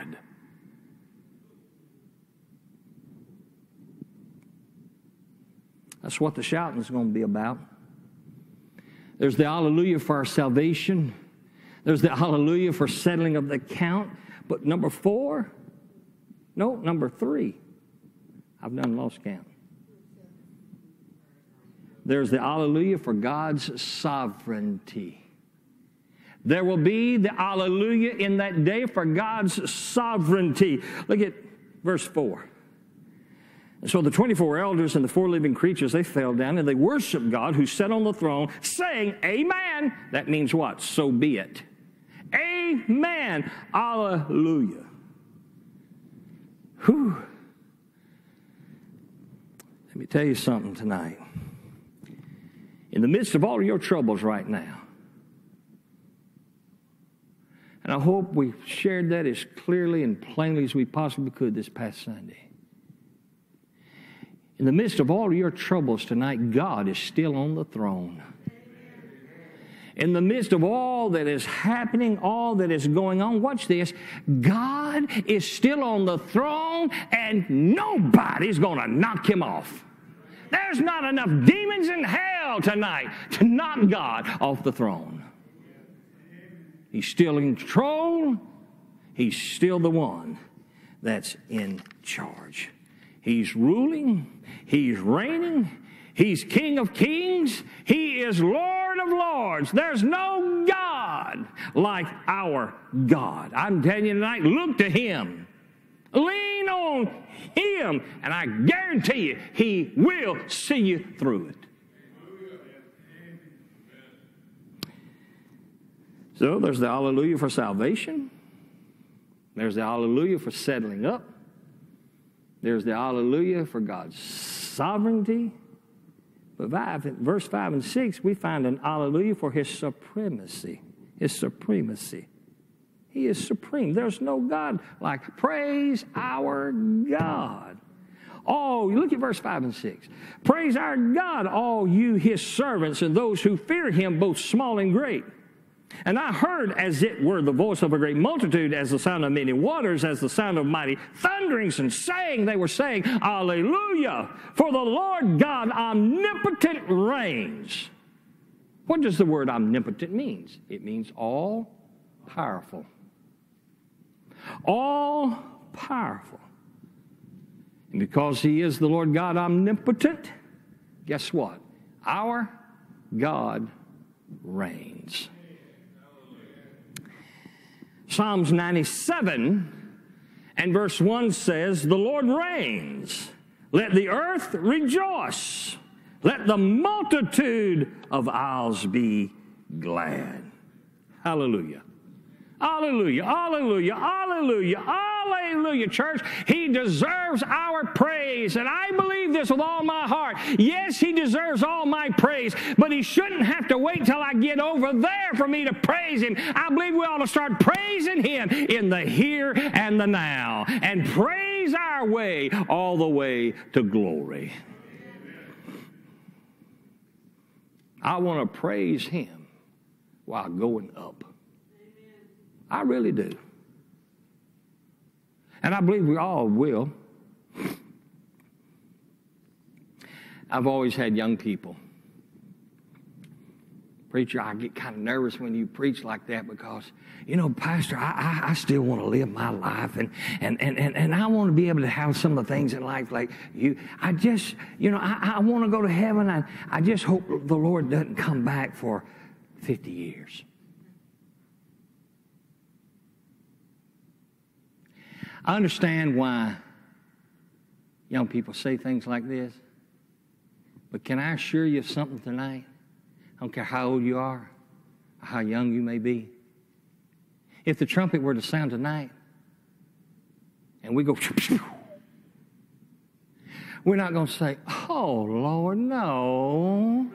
That's what the shouting is going to be about. There's the hallelujah for our salvation. There's the hallelujah for settling of the account. But number four, no, number three, I've done lost count. There's the hallelujah for God's sovereignty. There will be the hallelujah in that day for God's sovereignty. Look at verse 4. So the 24 elders and the four living creatures, they fell down and they worshiped God who sat on the throne, saying, Amen. That means what? So be it. Amen. Hallelujah. Whew. Let me tell you something tonight in the midst of all your troubles right now. And I hope we shared that as clearly and plainly as we possibly could this past Sunday. In the midst of all your troubles tonight, God is still on the throne. In the midst of all that is happening, all that is going on, watch this. God is still on the throne and nobody's going to knock him off. There's not enough demons in hell tonight to knock God off the throne. He's still in control. He's still the one that's in charge. He's ruling. He's reigning. He's King of kings. He is Lord of lords. There's no God like our God. I'm telling you tonight, look to Him. Lean on Him, and I guarantee you, He will see you through it. So there's the hallelujah for salvation. There's the hallelujah for settling up. There's the hallelujah for God's sovereignty. But five, verse 5 and 6, we find an hallelujah for his supremacy. His supremacy. He is supreme. There's no God like praise our God. Oh, look at verse 5 and 6. Praise our God, all you his servants and those who fear him, both small and great. And I heard as it were the voice of a great multitude, as the sound of many waters, as the sound of mighty thunderings, and saying, they were saying, Alleluia, for the Lord God omnipotent reigns. What does the word omnipotent means? It means all powerful all powerful. And because He is the Lord God omnipotent, guess what? Our God reigns. Psalms 97 and verse 1 says, The Lord reigns. Let the earth rejoice. Let the multitude of isles be glad. Hallelujah. Hallelujah, hallelujah, hallelujah, hallelujah, church. He deserves our praise. And I believe this with all my heart. Yes, He deserves all my praise, but He shouldn't have to wait till I get over there for me to praise Him. I believe we ought to start praising Him in the here and the now and praise our way all the way to glory. I want to praise Him while going up. I really do. And I believe we all will. I've always had young people. Preacher, I get kind of nervous when you preach like that because, you know, Pastor, I, I, I still want to live my life and, and, and, and, and I want to be able to have some of the things in life like you. I just, you know, I, I want to go to heaven. I, I just hope the Lord doesn't come back for 50 years. I understand why young people say things like this, but can I assure you of something tonight? I don't care how old you are, how young you may be. If the trumpet were to sound tonight, and we go, We're not going to say, oh, Lord, no.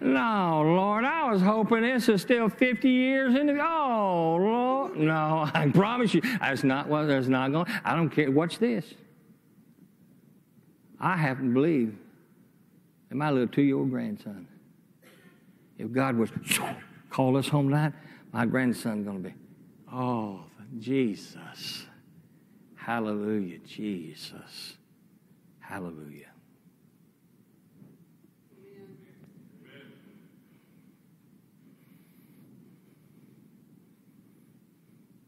No, Lord, I was hoping this is still 50 years in the. Oh, Lord. No, I promise you, that's not what, that's not going I don't care. Watch this. I happen to believe in my little two year old grandson. If God was call us home tonight, my grandson's going to be, oh, Jesus. Hallelujah, Jesus. Hallelujah.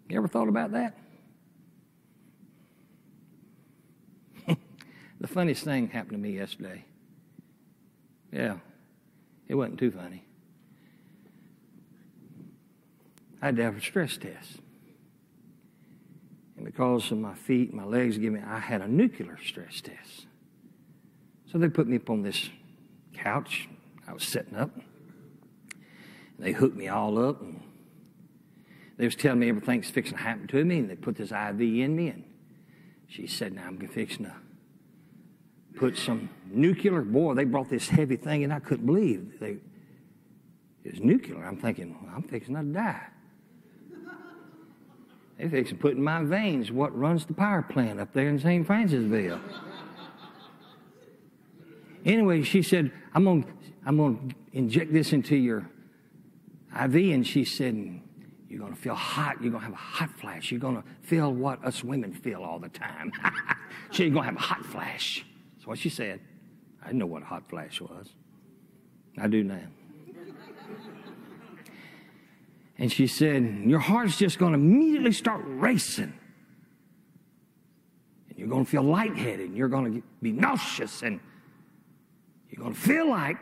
You ever thought about that? the funniest thing happened to me yesterday. Yeah, it wasn't too funny. I had to have a stress test. And because of my feet, my legs give me, I had a nuclear stress test. So they put me up on this couch. I was sitting up. and They hooked me all up. And they was telling me everything's fixing to happen to me. And they put this IV in me. And she said, now I'm fixing to put some nuclear. Boy, they brought this heavy thing and I couldn't believe they, it was nuclear. I'm thinking, well, I'm fixing to die. They fixing to put in my veins what runs the power plant up there in St. Francisville. anyway, she said, I'm going to I'm gonna inject this into your IV. And she said, You're going to feel hot. You're going to have a hot flash. You're going to feel what us women feel all the time. she You're going to have a hot flash. That's what she said. I didn't know what a hot flash was. I do now. And she said, Your heart's just going to immediately start racing. And you're going to feel lightheaded, and you're going to be nauseous, and you're going to feel like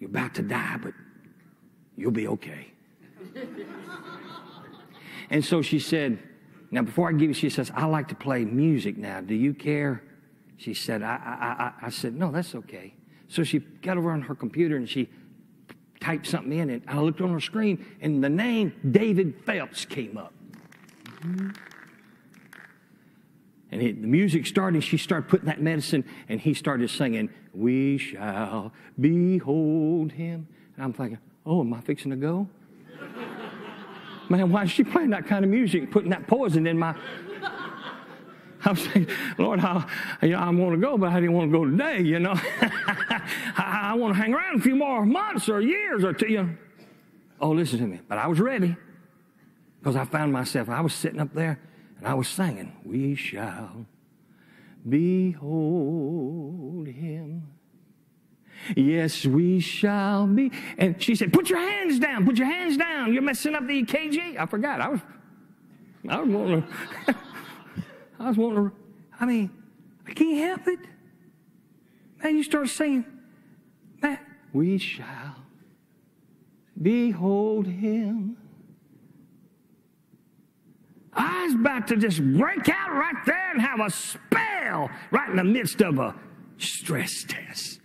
you're about to die, but you'll be okay. and so she said, Now, before I give you, she says, I like to play music now. Do you care? She said, I, I, I, I said, No, that's okay. So she got over on her computer and she typed something in, and I looked on her screen, and the name David Phelps came up. Mm-hmm. And it, the music started, she started putting that medicine, and he started singing, We shall behold him. And I'm thinking, Oh, am I fixing to go? Man, why is she playing that kind of music, putting that poison in my I'm saying, Lord, I, you know, I want to go, but I didn't want to go today, you know. I, I, want to hang around a few more months or years or two. You know. Oh, listen to me. But I was ready because I found myself, I was sitting up there and I was singing, We shall behold him. Yes, we shall be. And she said, Put your hands down, put your hands down. You're messing up the EKG. I forgot. I was, I was going to. I was wanting to, I mean, I can't help it. Man, you start saying, man, we shall behold him. I was about to just break out right there and have a spell right in the midst of a stress test.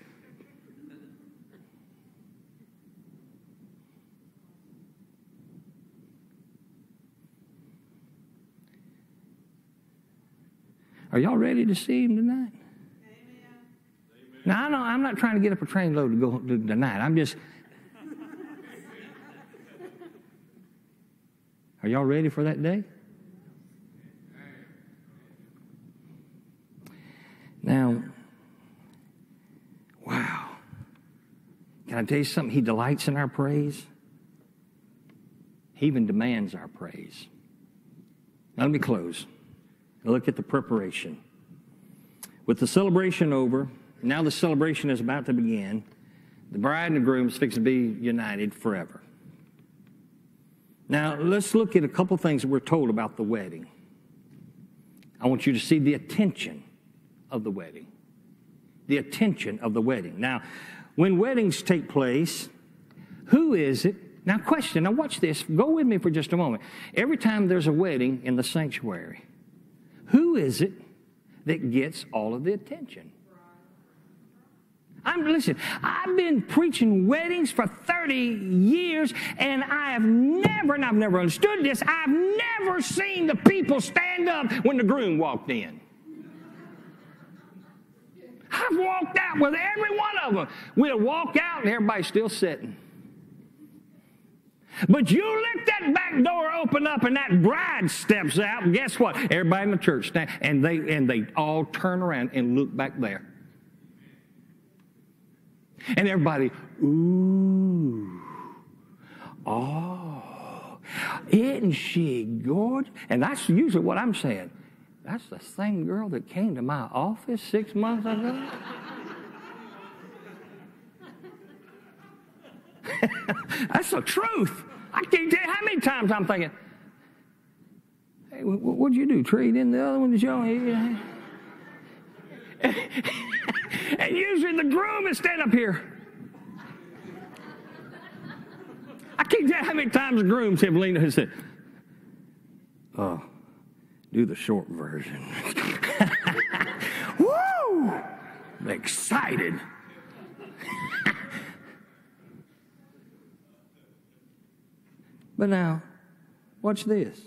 Are y'all ready to see him tonight? Amen. Now, I know I'm not trying to get up a train load to go to tonight. I'm just. Are y'all ready for that day? Now, wow. Can I tell you something? He delights in our praise. He even demands our praise. Now, let me close. Look at the preparation. With the celebration over, now the celebration is about to begin. The bride and the groom is fixing to be united forever. Now, let's look at a couple things that we're told about the wedding. I want you to see the attention of the wedding. The attention of the wedding. Now, when weddings take place, who is it? Now, question, now watch this. Go with me for just a moment. Every time there's a wedding in the sanctuary, who is it that gets all of the attention? I'm listen, I've been preaching weddings for 30 years and I have never, and I've never understood this, I've never seen the people stand up when the groom walked in. I've walked out with every one of them. We'll walk out and everybody's still sitting. But you let that back door open up and that bride steps out, and guess what? Everybody in the church stand and they and they all turn around and look back there. And everybody, ooh, oh, isn't she gorgeous? And that's usually what I'm saying. That's the same girl that came to my office six months ago. That's the truth. I can't tell you how many times I'm thinking, hey, what'd you do? Trade in the other one that you And usually the groom is standing up here. I can't tell you how many times grooms have leaned and said, Oh, do the short version. Woo! I'm excited. But now, watch this.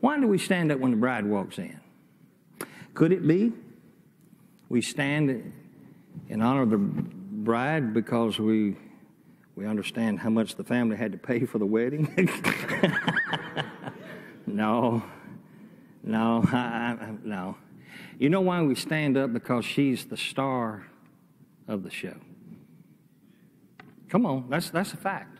Why do we stand up when the bride walks in? Could it be we stand in honor of the bride because we we understand how much the family had to pay for the wedding? no, no, I, I, no. You know why we stand up? Because she's the star of the show. Come on, that's, that's a fact.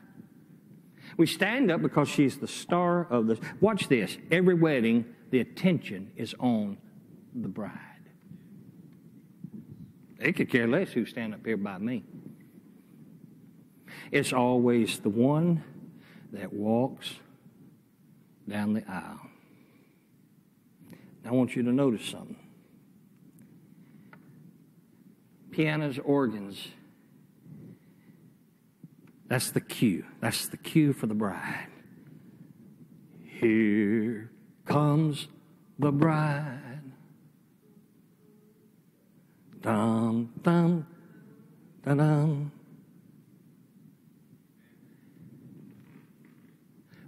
We stand up because she's the star of the. Watch this. Every wedding, the attention is on the bride. They could care less who stand up here by me. It's always the one that walks down the aisle. I want you to notice something. Pianos, organs, that's the cue. That's the cue for the bride. Here comes the bride. Dum, dum, dum, dum.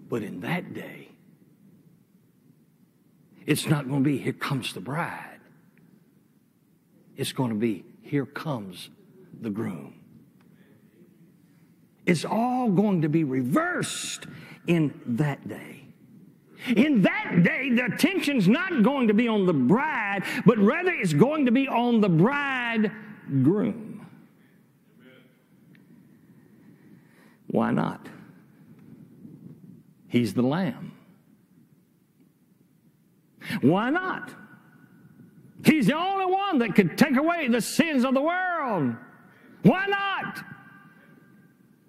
But in that day, it's not going to be, here comes the bride. It's going to be, here comes the groom. It's all going to be reversed in that day. In that day, the attention's not going to be on the bride, but rather it's going to be on the bridegroom. Why not? He's the Lamb. Why not? He's the only one that could take away the sins of the world. Why not?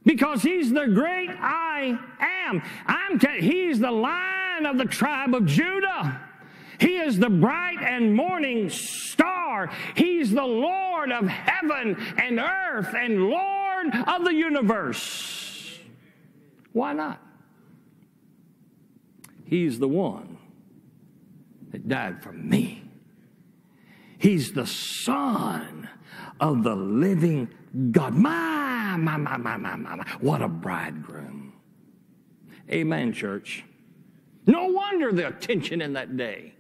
Because he's the great I am. I'm t- he's the lion of the tribe of Judah. He is the bright and morning star. He's the Lord of heaven and earth and Lord of the universe. Why not? He's the one that died for me. He's the Son of the living God. My, my, my, my, my, my, my. What a bridegroom. Amen, church. No wonder the attention in that day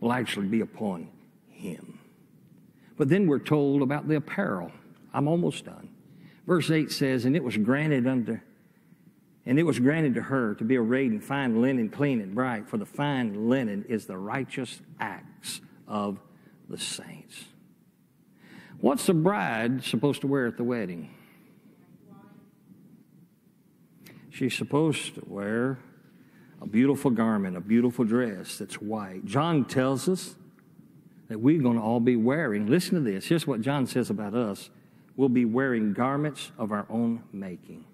will actually be upon him. But then we're told about the apparel. I'm almost done. Verse 8 says, And it was granted unto and it was granted to her to be arrayed in fine linen, clean and bright, for the fine linen is the righteous acts of the saints. What's the bride supposed to wear at the wedding? She's supposed to wear a beautiful garment, a beautiful dress that's white. John tells us that we're going to all be wearing, listen to this. Here's what John says about us we'll be wearing garments of our own making.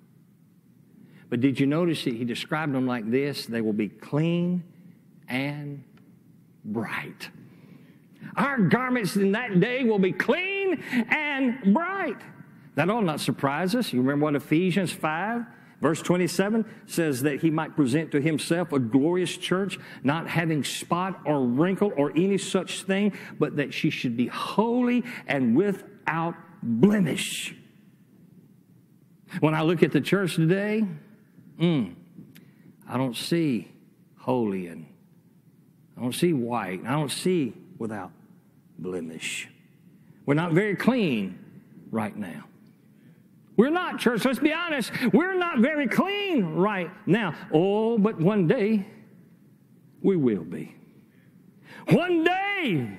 But did you notice that he described them like this? They will be clean and bright. Our garments in that day will be clean and bright. That ought not surprise us. You remember what Ephesians 5, verse 27 says that he might present to himself a glorious church, not having spot or wrinkle or any such thing, but that she should be holy and without blemish. When I look at the church today, mm, I don't see holy and I don't see white. I don't see without blemish. We're not very clean right now. We're not, church, let's be honest. We're not very clean right now. Oh, but one day we will be. One day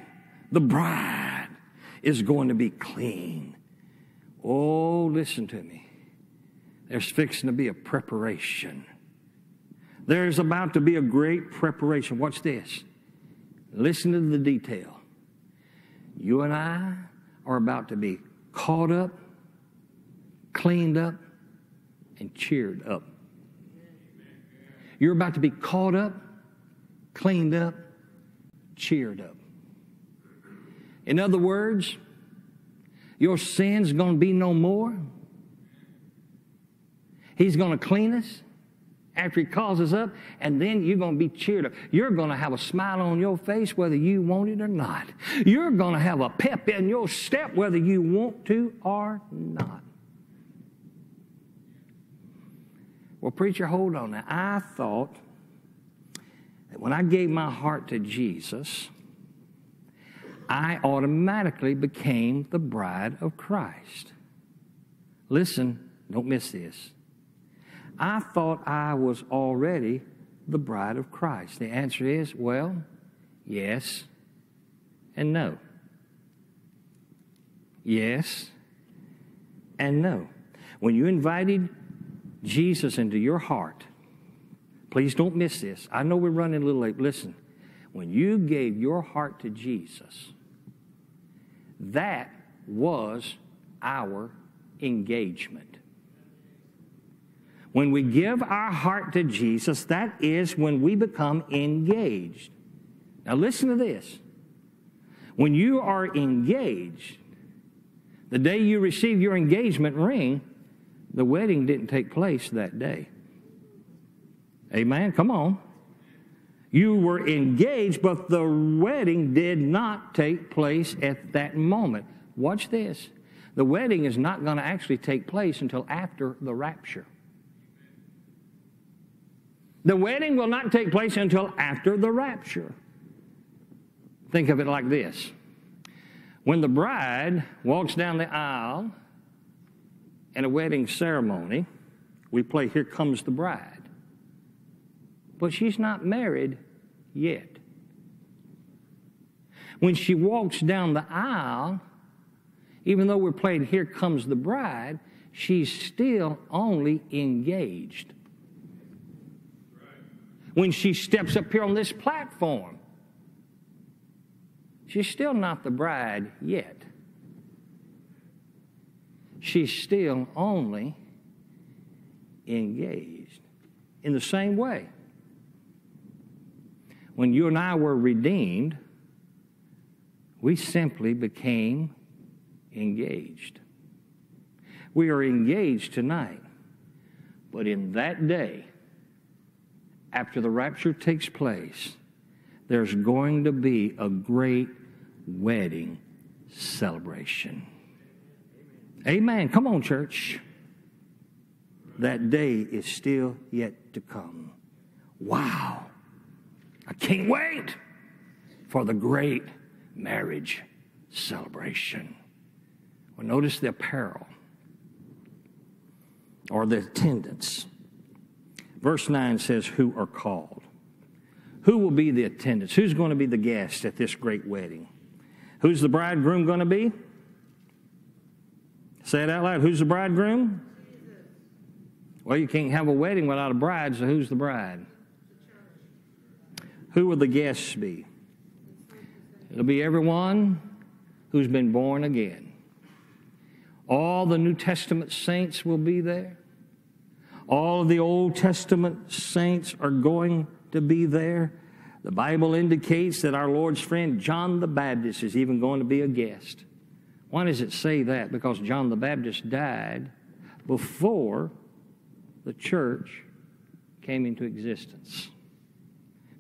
the bride is going to be clean. Oh, listen to me. There's fixing to be a preparation. There's about to be a great preparation. Watch this. Listen to the detail. You and I are about to be caught up, cleaned up, and cheered up. You're about to be caught up, cleaned up, cheered up. In other words, your sin's going to be no more. He's going to clean us after He calls us up, and then you're going to be cheered up. You're going to have a smile on your face whether you want it or not. You're going to have a pep in your step whether you want to or not. Well, preacher, hold on now. I thought that when I gave my heart to Jesus, I automatically became the bride of Christ. Listen, don't miss this. I thought I was already the bride of Christ. The answer is well, yes, and no. Yes, and no. When you invited Jesus into your heart, please don't miss this. I know we're running a little late. Listen, when you gave your heart to Jesus, that was our engagement. When we give our heart to Jesus, that is when we become engaged. Now, listen to this. When you are engaged, the day you receive your engagement ring, the wedding didn't take place that day. Amen? Come on. You were engaged, but the wedding did not take place at that moment. Watch this. The wedding is not going to actually take place until after the rapture. The wedding will not take place until after the rapture. Think of it like this when the bride walks down the aisle in a wedding ceremony, we play Here Comes the Bride. But she's not married yet. When she walks down the aisle, even though we're playing Here Comes the Bride, she's still only engaged. When she steps up here on this platform, she's still not the bride yet. She's still only engaged. In the same way, when you and I were redeemed, we simply became engaged. We are engaged tonight, but in that day, after the rapture takes place, there's going to be a great wedding celebration. Amen. Come on, church. That day is still yet to come. Wow. I can't wait for the great marriage celebration. Well, notice the apparel or the attendants. Verse 9 says, Who are called? Who will be the attendants? Who's going to be the guest at this great wedding? Who's the bridegroom going to be? Say it out loud. Who's the bridegroom? Well, you can't have a wedding without a bride, so who's the bride? Who will the guests be? It'll be everyone who's been born again. All the New Testament saints will be there. All of the Old Testament saints are going to be there. The Bible indicates that our Lord's friend John the Baptist is even going to be a guest. Why does it say that? Because John the Baptist died before the church came into existence.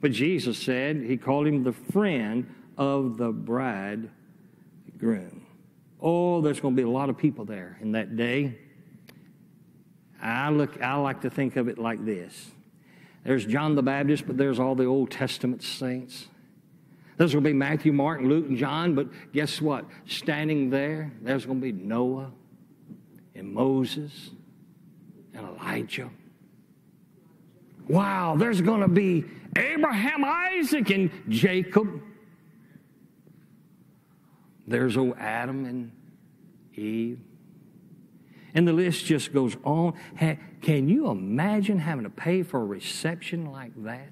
But Jesus said, He called him the friend of the bridegroom. Oh, there's going to be a lot of people there in that day. I look I like to think of it like this. There's John the Baptist, but there's all the Old Testament saints. There's going to be Matthew, Mark, Luke, and John, but guess what? Standing there, there's going to be Noah and Moses and Elijah. Wow, there's going to be Abraham, Isaac, and Jacob. There's old Adam and Eve. And the list just goes on. Can you imagine having to pay for a reception like that?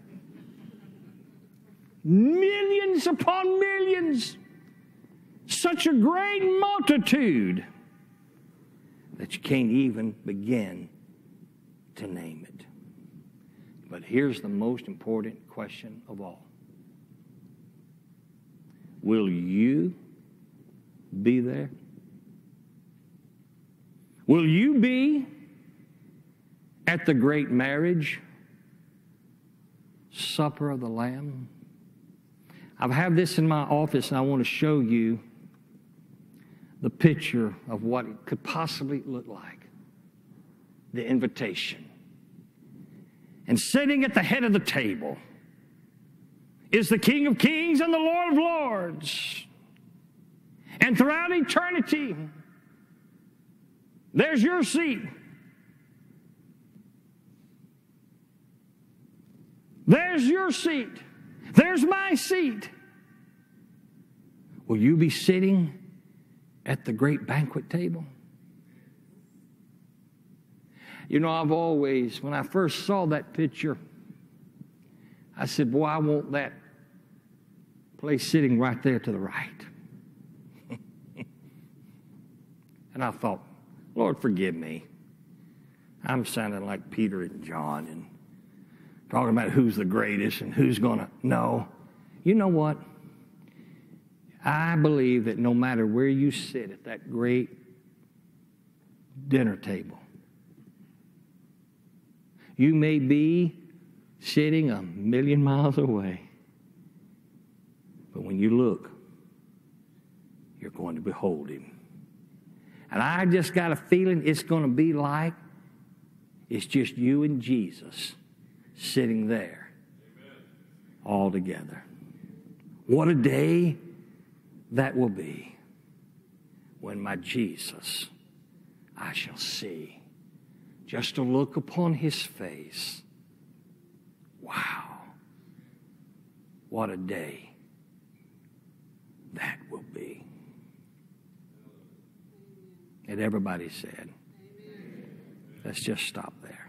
Millions upon millions. Such a great multitude that you can't even begin to name it. But here's the most important question of all Will you be there? Will you be at the great marriage supper of the Lamb? I have this in my office and I want to show you the picture of what it could possibly look like the invitation. And sitting at the head of the table is the King of Kings and the Lord of Lords. And throughout eternity, there's your seat. There's your seat. There's my seat. Will you be sitting at the great banquet table? You know, I've always, when I first saw that picture, I said, Boy, I want that place sitting right there to the right. and I thought, Lord, forgive me. I'm sounding like Peter and John and talking about who's the greatest and who's going to. No. You know what? I believe that no matter where you sit at that great dinner table, you may be sitting a million miles away, but when you look, you're going to behold him. And I just got a feeling it's going to be like it's just you and Jesus sitting there Amen. all together. What a day that will be when my Jesus I shall see. Just to look upon his face. Wow. What a day that will be. And everybody said, let's just stop there.